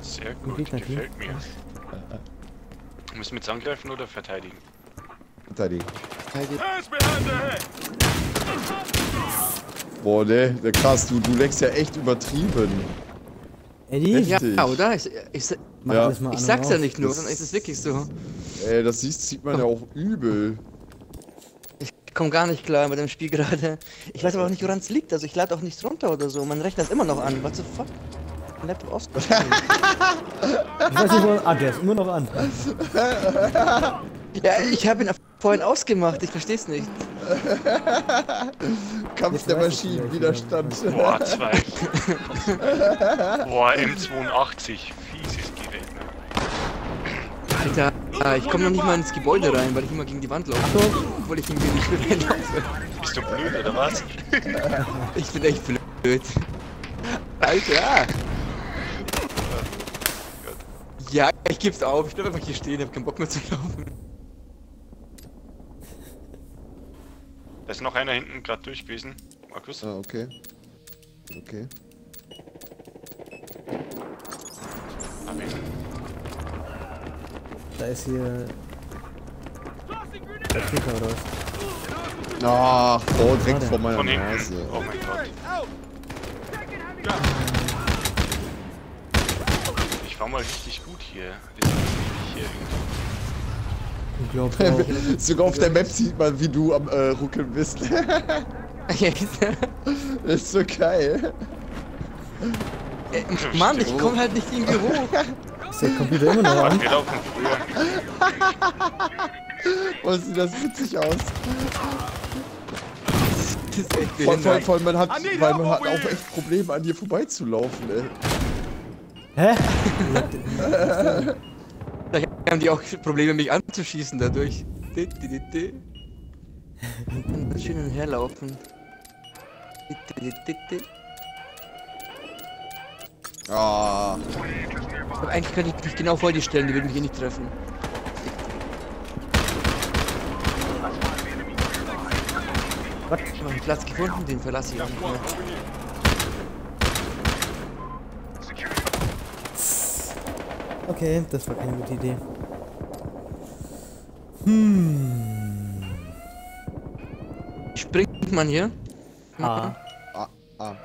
Sehr Wie gut, gefällt mir. [LAUGHS] Müssen wir jetzt angreifen oder verteidigen? Verteidigen. Head. Boah, ne, der krass, du, du leckst ja echt übertrieben. Eddie, Echt? Ja, Richtig. oder? Ich, ich, mach Ja. ich sag's ja aus. nicht nur, Das- dann ist es wirklich so. Ey, das sieht, sieht man ja auch übel. Ich komme gar nicht klar mit dem Spiel gerade. Ich weiß aber auch nicht, woran es liegt. Also ich lade auch nichts runter oder so. Mein Rechner ist immer noch an. What the fuck? Mein Laptop ausgeschaltet. Ich weiß nicht, wo. Ah, der ist immer noch an. ja, ich habe ihn vorhin ausgemacht. Ich versteh's nicht. [LAUGHS] Kampf Jetzt der Maschinen, Widerstand. Boah, zwei. Boah, M82. Fieses Gerät, ne? Alter, ah, ich komme noch nicht mal ins Gebäude rein, weil ich immer gegen die Wand laufe. Obwohl ich irgendwie nicht reinlaufe. Bist du blöd oder was? [LAUGHS] Ich bin echt blöd. Alter! Ja, ich geb's auf. Ich bleib einfach hier stehen. Ich hab keinen Bock mehr zu laufen. Da ist noch einer hinten gerade durch gewesen. Markus? Ah, okay. Okay. Hab ihn. Da ist hier. Der Kicker oder was? Ach, oh, direkt vor meiner Von hinten. Nase. Oh mein Gott. Ich war mal richtig gut hier. Jetzt bin ich hier irgendwie. Ich glaube [LAUGHS] auch. Sogar auf der Map sieht man, wie du am äh, Ruckeln bist. das [LAUGHS] ist so geil. Äh, Mann, ich komm halt nicht irgendwie hoch. Ist der Computer immer noch Mann, an? wir laufen früher. [LAUGHS] Oh, sieht das witzig aus. Das ist echt behindert. vor allem, man hat, weil man hat auch echt Probleme, an dir vorbeizulaufen, ey. Hä? Vielleicht haben die auch Probleme, mich anzuschießen dadurch. Di. Und schön herlaufen. Ah, Aber eigentlich könnte ich mich genau vor die stellen, die würden mich eh nicht treffen. Was? Ich habe einen Platz gefunden, den verlasse ich auch nicht mehr. Okay, das war keine gute Idee. Hm. Springt man hier? Ah. ah, ah.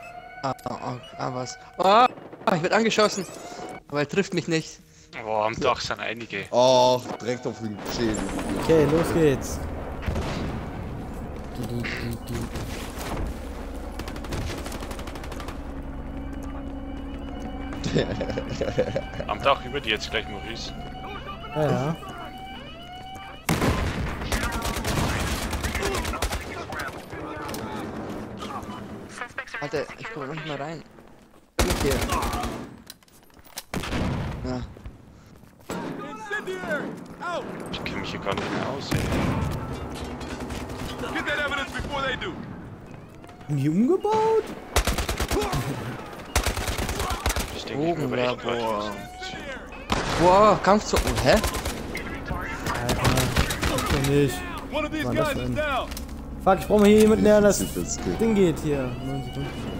Ah, ah, ah, ah was? Ah, ich werde angeschossen. Aber er trifft mich nicht. Boah, am Dach sind einige. Ach, direkt auf den Schädel. Okay, los geht's. Du, du, du, [LAUGHS] Am Dach über dir jetzt gleich, Maurice. Ja, ja. Alter, ich komme nicht mal rein. Okay. Ja. Ich kenne mich hier gar nicht mehr aus, ey. Get that evidence before they do. Haben die umgebaut? [LAUGHS] Ich denke, ich mir aber echt Drogenlabor. Boah, Kampfzone. Oh, hä? Alter, nicht. Wann das denn? Fuck, ich brauche mal hier jemanden, der das. Ding geht hier. 9 Sekunden.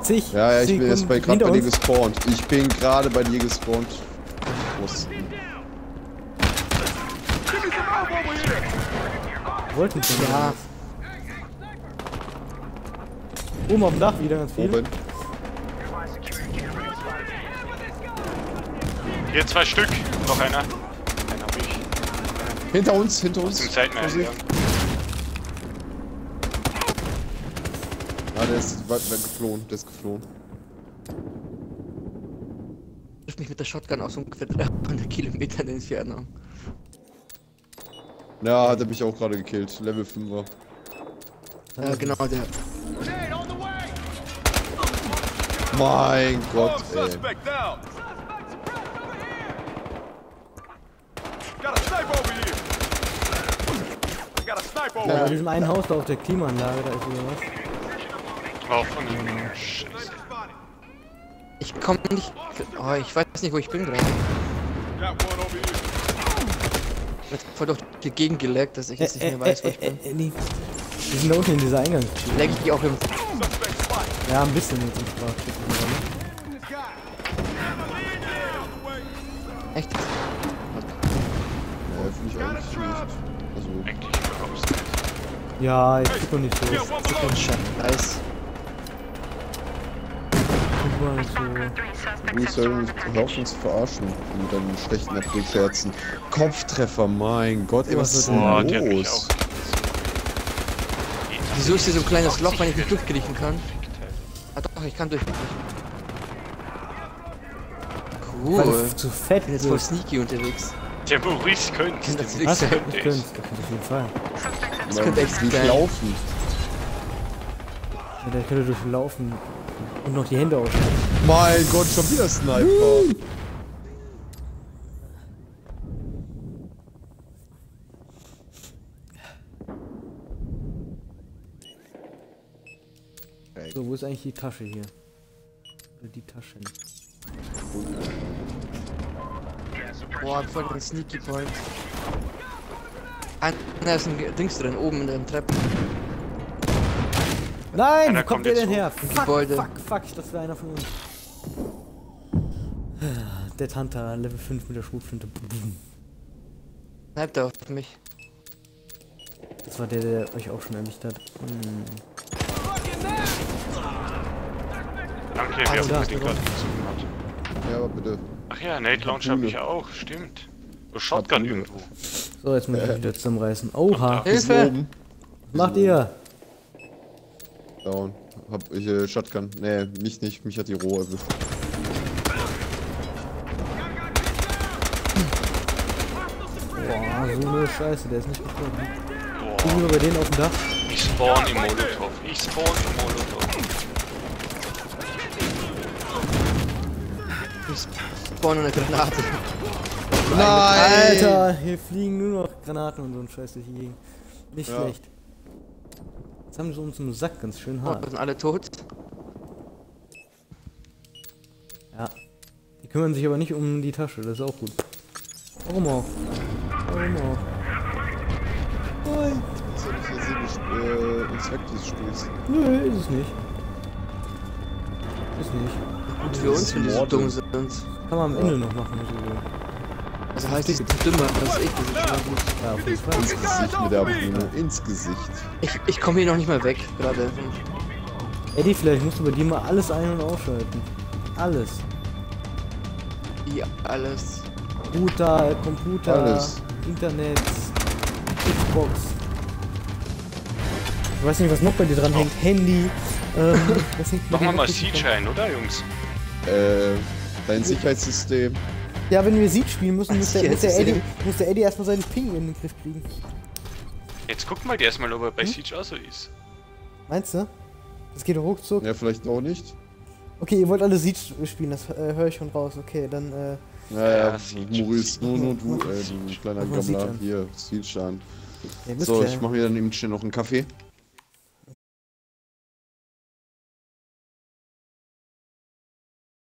Zig Ja, ja, ich bin jetzt Sekunden bei, gerade bei dir gespawnt. Ich bin gerade bei dir gespawnt. Prost. Wollten sie Ja. Oben auf dem Dach wieder ganz viel. Oben. Hier zwei Stück. Noch einer. Einen hab ich. Hinter uns, hinter uns. Zum Seiteneingang. Ah, der ist weit weg geflohen. Der ist geflohen. Trifft mich mit der Shotgun aus ungefähr 300 Kilometern Entfernung. Ja, hat er mich auch gerade gekillt. Level 5er. Ja, genau, der. A sniper over Ja, bei here! diesem einen Haus da auf der Klimaanlage, da ist wieder was. Auch von ihm. Scheiße. Ich komm nicht. Oh, ich weiß nicht, wo ich bin gerade. Jetzt voll doch die Gegend geleckt, dass ich jetzt nicht mehr weiß, wo ich bin. die, sind unten in dieser Eingangstür. Leg ich die auch im. Ja, ein bisschen jetzt im Sprachschiff. Way. Echt? Ja, finde ich eigentlich nicht. Also. Ja, jetzt guck doch nicht so. Yeah, one below. Ein Scheiß. Guck mal so. wie Three soll suspects uns hör auf uns zu verarschen mit deinen schlechten April-Scherzen? Kopftreffer, mein Gott, ey, was ist denn Boah, los? Wieso ist hier so ein kleines Loch, wenn ich nicht durchkriechen kann? Doch, ich kann durchkriechen. Weil Cool. du zu fett Ich bin jetzt voll sneaky unterwegs. Der Maurice könnte Kann das wirklich Was? sein? Ich könnte es auf jeden Fall. Das könnte echt geil. laufen? Ja, der könnte durchlaufen und noch die Hände ausstrecken. Mein Gott, schon wieder Sniper. Eigentlich die Tasche hier? Oder die Taschen? Boah, voll den Sneaky Point. Ein, da ist ein Dings drin, oben in den Treppen. Nein, Einer wo kommt der denn her? Fuck, Gebäude. fuck, fuck, das wäre einer von uns. Der Tanta, Level 5 mit der Schrotflinte. Sniped er auf mich. Das war der, der euch auch schon erwischt hat. Hm. Danke, haben ist den der gerade gezogen hat. Ja, aber bitte. Ach ja, Nate Launch habe ich auch, stimmt. Oh, Shotgun irgendwo. So, jetzt muss ich wieder zusammenreißen. Oha, Hilfe! Oben. was macht ihr? Down. Hab ich äh, Shotgun. Nee, mich nicht. Mich hat die Roh erwischt. Boah, so eine Scheiße, der ist nicht. Gucken Boah, wir bei denen auf dem Dach. ich spawn im Molotov. Ich spawn im Molotov. Ich spawn eine Granate. Alter, hier fliegen nur noch Granaten und so ein Scheiß durch die Gegend. Nicht Ja. schlecht. Jetzt haben sie uns im Sack ganz schön Oh, hart. sind alle tot. Ja. Die kümmern sich aber nicht um die Tasche, das ist auch gut. Warum auch? Warum auch? Nein. Das ist ja nicht der Sinn des, äh, Zweck des Spiels. Nö, ist es nicht. Ist nicht. Gut für uns, wenn die so dumm sind. Kann man am Ende noch machen. So. Also heißt, sind dümmer, das ist echt, das ist schon mal gut. Ja, auf jeden Fall. Ins Gesicht mit der Brune. Ins Gesicht. Ich, ich komme hier noch nicht mal weg, gerade. Eddie, vielleicht musst du bei dir mal alles ein- und ausschalten. Alles. Wie alles. Router, Computer, Alles. Internet, Xbox. Ich weiß nicht, was noch bei dir dran hängt. Handy. Ähm, [LAUGHS] Machen wir mal ein, oder Jungs? Äh, dein Sicherheitssystem. Ja, wenn wir Siege spielen müssen, muss der, muss, der. Eddie, muss der Eddie erstmal seinen Ping in den Griff kriegen. Jetzt guck mal erstmal, ob er bei Siege auch so ist. Meinst du? Das geht ruckzuck. Ja, vielleicht auch nicht. Okay, ihr wollt alle Siege spielen, das äh, höre ich schon raus. Okay, dann äh, Naja, Ja, Siege. Maurice, nur, nur du, [LAUGHS] äh, du kleiner Gammler. Hier, Siege an. wisst So, ja. ich mache mir dann eben schnell noch einen Kaffee.